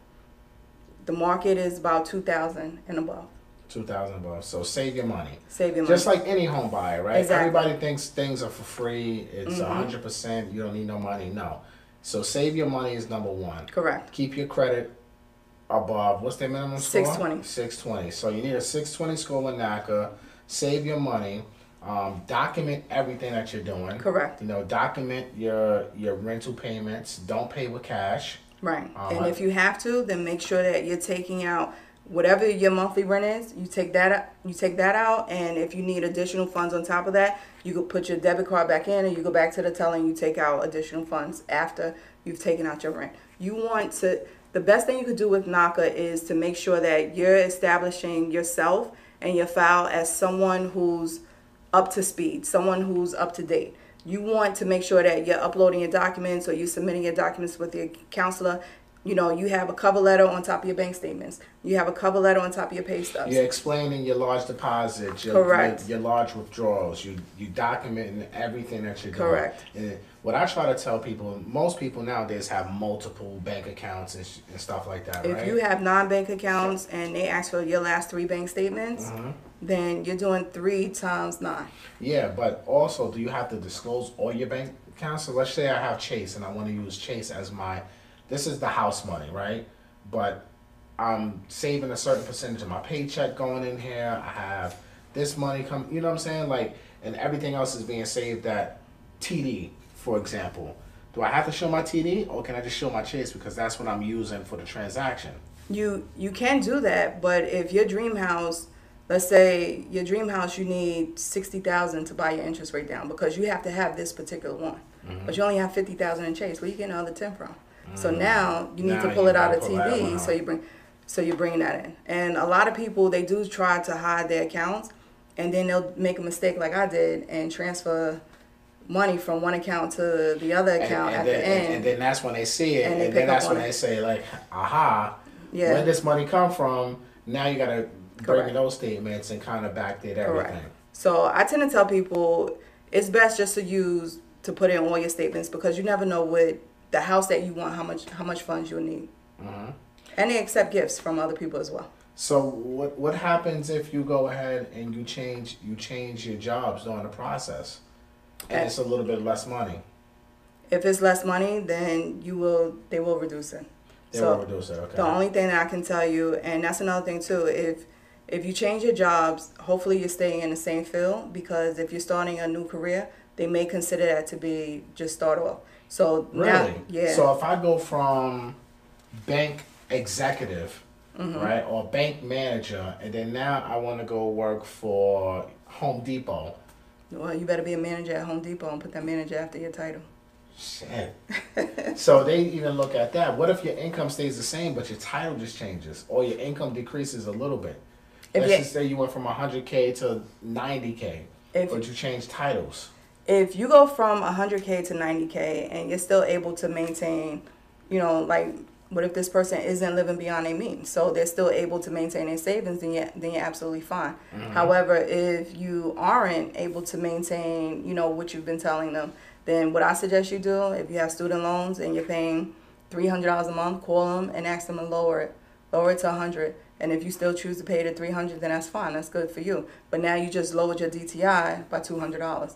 The market is about two thousand and above. Two thousand above. So save your money. Save your money. Just like any home buyer, right? Exactly. Mm-hmm. Everybody thinks things are for free. It's a 100 percent. You don't need no money. No. So save your money is number one. Correct. Keep your credit above. What's their minimum score? 620. Six twenty. So you need a six twenty score with NACA. Save your money. Um, document everything that you're doing. Correct. You know, document your your rental payments. Don't pay with cash. Right. Uh-huh. And if you have to, then make sure that you're taking out whatever your monthly rent is. You take that. You take that out, and if you need additional funds on top of that, you could put your debit card back in, and you go back to the teller and you take out additional funds after you've taken out your rent. You want to. The best thing you could do with NACA is to make sure that you're establishing yourself and your file as someone who's up to speed, someone who's up to date. You want to make sure that you're uploading your documents or you're submitting your documents with your counselor. You know, you have a cover letter on top of your bank statements. You have a cover letter on top of your pay stubs. You're explaining your large deposits, your, Correct. your, your large withdrawals. You you documenting everything that you're doing. Correct. And what I try to tell people, most people nowadays have multiple bank accounts and, sh- and stuff like that, If right? you have non-bank accounts and they ask for your last three bank statements, Mm-hmm. then you're doing three times nine. yeah, but also, do you have to disclose all your bank accounts? So let's say I have Chase and I want to use Chase as my, this is the house money, right? But I'm saving a certain percentage of my paycheck going in here. I have this money come, you know what I'm saying? Like, and everything else is being saved at TD, for example. Do I have to show my TD or can I just show my Chase because that's what I'm using for the transaction? You you can do that, but if your dream house, let's say your dream house, you need sixty thousand to buy your interest rate down because you have to have this particular one, Mm-hmm. but you only have fifty thousand in Chase. Where you getting the other ten from? So now you need. Now to pull it out of TV. TD. So you bring, so you're bringing that in. And a lot of people they do try to hide their accounts, and then they'll make a mistake like I did and transfer money from one account to the other account and at then, the end. and then that's when they see it, And and, then that's when it. they say like, "Aha, Yeah. where this money come from?" Now you gotta bring Correct. those statements and kind of backdate everything. Correct. So I tend to tell people it's best just to use to put in all your statements because you never know what the house that you want how much how much funds you'll need. Mhm. And they accept gifts from other people as well. So what what happens if you go ahead and you change you change your jobs during the process, and Okay. it's a little bit less money? If it's less money, then you will they will reduce it. They so will reduce it. Okay. the only thing that I can tell you, and that's another thing too, if if you change your jobs, hopefully you're staying in the same field because if you're starting a new career, they may consider that to be just start off. So now, yeah. So if I go from bank executive, Mm-hmm. right, or bank manager, and then now I want to go work for Home Depot. Well, you better be a manager at Home Depot and put that manager after your title. Shit. <laughs> so they even look at that. What if your income stays the same, but your title just changes, or your income decreases a little bit? If Let's you- just say you went from 100k to 90k, If- but you changed titles. If you go from 100k to 90k and you're still able to maintain, you know, like what if this person isn't living beyond their means? So they're still able to maintain their savings, then you're, then you're absolutely fine. Mm-hmm. However, if you aren't able to maintain, you know, what you've been telling them, then what I suggest you do, if you have student loans and you're paying $300 a month, call them and ask them to lower it lower it to 100 and if you still choose to pay the 300 then that's fine that's good for you but now you just lowered your dti by $200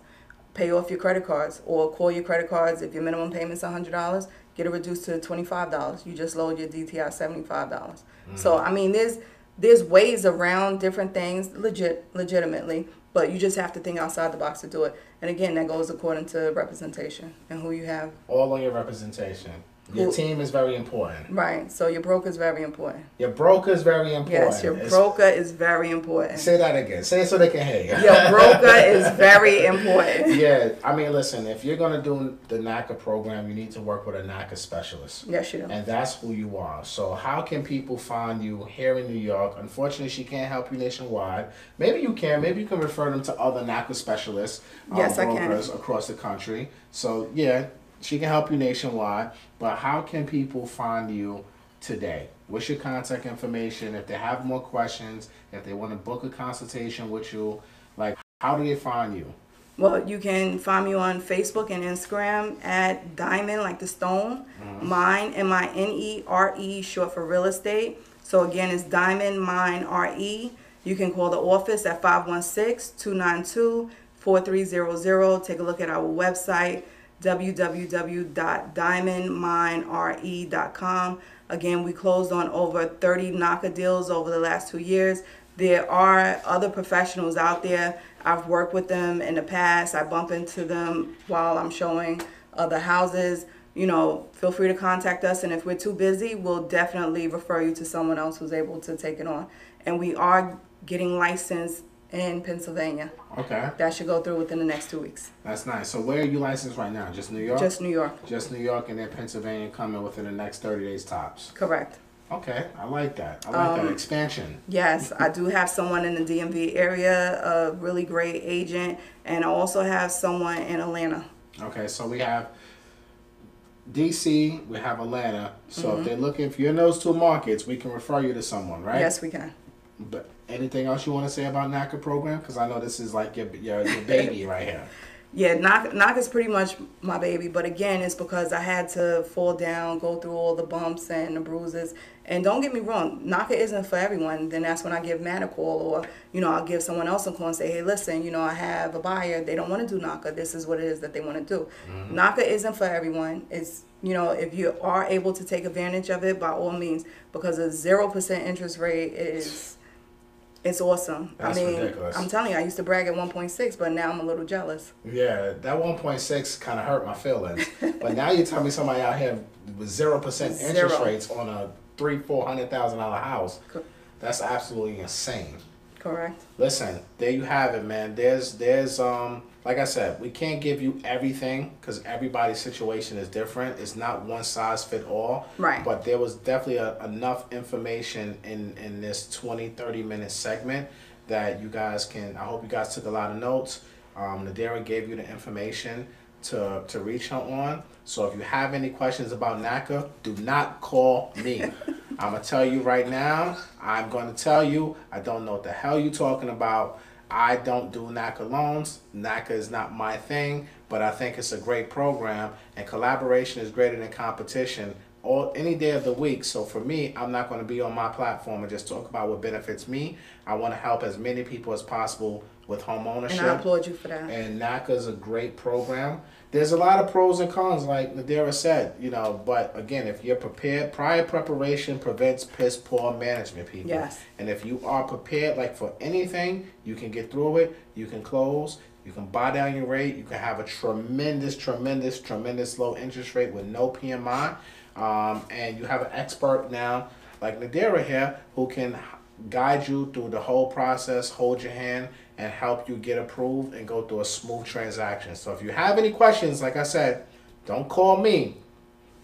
pay off your credit cards or call your credit cards. If your minimum payment's $100 get it reduced to $25 you just load your dti $75 mm. so i mean there's there's ways around different things legit legitimately but you just have to think outside the box to do it. And again that goes according to representation and who you have. All on your representation your team is very important. Right. So your broker is very important. Your broker is very important. Yes, your it's, broker is very important. Say that again. Say it so they can hear you. Your broker <laughs> is very important. Yeah. I mean, listen, if you're going to do the NACA program, you need to work with a NACA specialist. Yes, you do. And that's who you are. So how can people find you here in New York? Unfortunately, she can't help you nationwide. Maybe you can. Maybe you can refer them to other NACA specialists. Um, yes, I can. Across the country. So, yeah, she can help you nationwide, but how can people find you today? What's your contact information? If they have more questions, if they want to book a consultation with you, like how do they find you? Well, you can find me on Facebook and Instagram at Diamond, like the stone. Mm-hmm. Mine, M I N E R E, short for real estate. So again, it's Diamond Mine R E. You can call the office at 516 292 4300. Take a look at our website www.diamondminere.com. Again, we closed on over 30 NACA deals over the last two years. There are other professionals out there. I've worked with them in the past. I bump into them while I'm showing other houses. You know, feel free to contact us, and if we're too busy, we'll definitely refer you to someone else who's able to take it on. And we are getting licensed in Pennsylvania. Okay. That should go through within the next two weeks. That's nice. So where are you licensed right now? Just New York? Just New York. Just New York and then Pennsylvania coming within the next 30 days tops. Correct. Okay, I like that. I like um, that expansion. Yes, I do have someone in the DMV area, a really great agent, and I also have someone in Atlanta. Okay, so we have DC, we have Atlanta. So mm-hmm. if they're looking, if you're in those two markets, we can refer you to someone, right? Yes, we can. But anything else you want to say about NACA program? Because I know this is like your your, your baby <laughs> right here. Yeah, NACA, NACA is pretty much my baby, but again, it's because I had to fall down, go through all the bumps and the bruises. And don't get me wrong, NACA isn't for everyone. Then that's when I give Matt a call, or you know, I'll give someone else a call and say, hey, listen, you know, I have a buyer. They don't want to do NACA. This is what it is that they want to do. Mm-hmm. NACA isn't for everyone. It's you know, if you are able to take advantage of it, by all means, because a zero percent interest rate is it's awesome. That's I mean, ridiculous. I'm telling you, I used to brag at 1.6, but now I'm a little jealous. Yeah, that 1.6 kind of hurt my feelings. but now you tell me somebody out here with zero percent interest rates on a three, four hundred thousand dollar house. That's absolutely insane. Correct. Listen, there you have it, man. There's, there's, um, like I said, we can't give you everything because everybody's situation is different. It's not one size fit all. Right. But there was definitely a, enough information in, in this 20, 30 minute segment that you guys can, I hope you guys took a lot of notes. Um, Nadira gave you the information to, to reach her on. So if you have any questions about NACA, do not call me. I'm going to tell you right now, I'm going to tell you, I don't know what the hell you're talking about. I don't do NACA loans. NACA is not my thing, but I think it's a great program, and collaboration is greater than competition all any day of the week. So for me, I'm not going to be on my platform and just talk about what benefits me. I want to help as many people as possible with home ownership. And I applaud you for that. And NACA is a great program. There's a lot of pros and cons, like Nadira said, you know. But again, if you're prepared, prior preparation prevents piss poor management, people. Yes. And if you are prepared, like for anything, you can get through it. You can close. You can buy down your rate. You can have a tremendous, tremendous, tremendous low interest rate with no PMI. Um, and you have an expert now, like Nadira here, who can guide you through the whole process, hold your hand, and help you get approved and go through a smooth transaction. So if you have any questions, like I said, don't call me.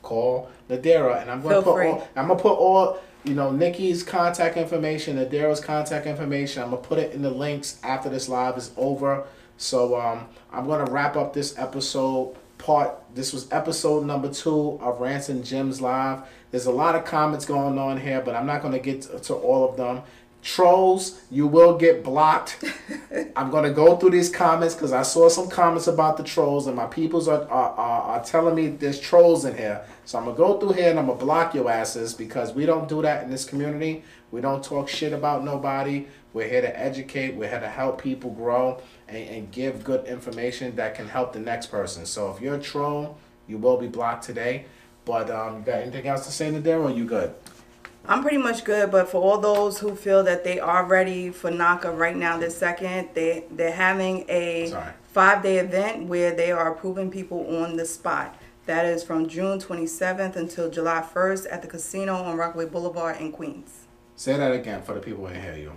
Call Nadira, and I'm gonna put all, I'm gonna put all you know Nikki's contact information, Nadira's contact information. I'm gonna put it in the links after this live is over. So um, I'm gonna wrap up this episode part. This was episode number two of Rants and Gems Live. There's a lot of comments going on here, but I'm not gonna get to all of them trolls, you will get blocked. <laughs> I'm gonna go through these comments because I saw some comments about the trolls, and my peoples are, are, are, are telling me there's trolls in here. So I'm gonna go through here and I'm gonna block your asses because we don't do that in this community. We don't talk shit about nobody. We're here to educate. We're here to help people grow and, and give good information that can help the next person. So if you're a troll, you will be blocked today. But um, you got anything else to say, Nadira, or you good? I'm pretty much good, but for all those who feel that they are ready for NACA right now, this second, they they're having a Sorry. five day event where they are approving people on the spot. That is from June 27th until July 1st at the casino on Rockaway Boulevard in Queens. Say that again for the people who hear you.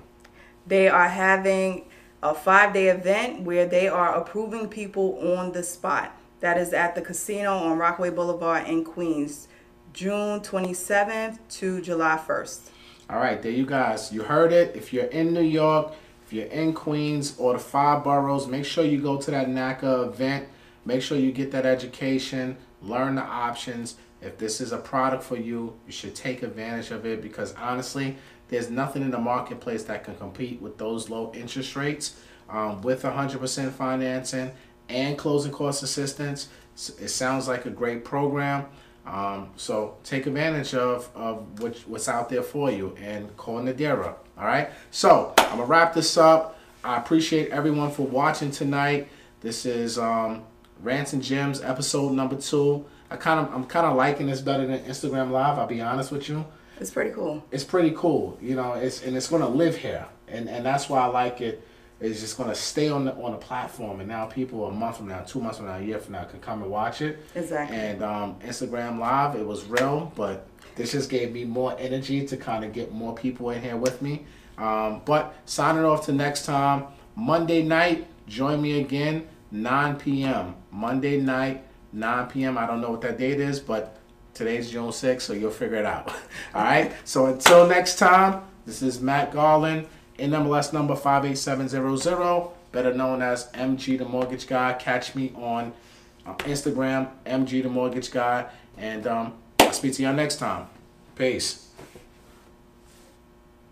They are having a five day event where they are approving people on the spot. That is at the casino on Rockaway Boulevard in Queens, June 27th to July 1st. All right, there you guys. You heard it. If you're in New York, if you're in Queens or the five boroughs, make sure you go to that NACA event. Make sure you get that education, learn the options. If this is a product for you, you should take advantage of it because honestly, there's nothing in the marketplace that can compete with those low interest rates um, with 100% financing and closing cost assistance. It sounds like a great program. Um, so take advantage of, of what, what's out there for you and call Nadira. All right. So I'm gonna wrap this up. I appreciate everyone for watching tonight. This is um, Rants and Gems episode number two. I kind of I'm kind of liking this better than Instagram Live. I'll be honest with you It's pretty cool. it's pretty cool, you know. It's and it's gonna live here, and and that's why I like it. It's just gonna stay on the on the platform, and now people a month from now, two months from now, a year from now can come and watch it. Exactly. And um, Instagram Live, it was real, but this just gave me more energy to kind of get more people in here with me. Um, but signing off to next time, Monday night. Join me again, 9 p.m. Monday night, 9 p.m. I don't know what that date is, but Today's June 6th, so you'll figure it out. <laughs> All right. So until next time, this is Matt Garland, NMLS number 58700, better known as MG the Mortgage Guy. Catch me on uh, Instagram, MG the Mortgage Guy, and um, I'll speak to y'all next time. Peace.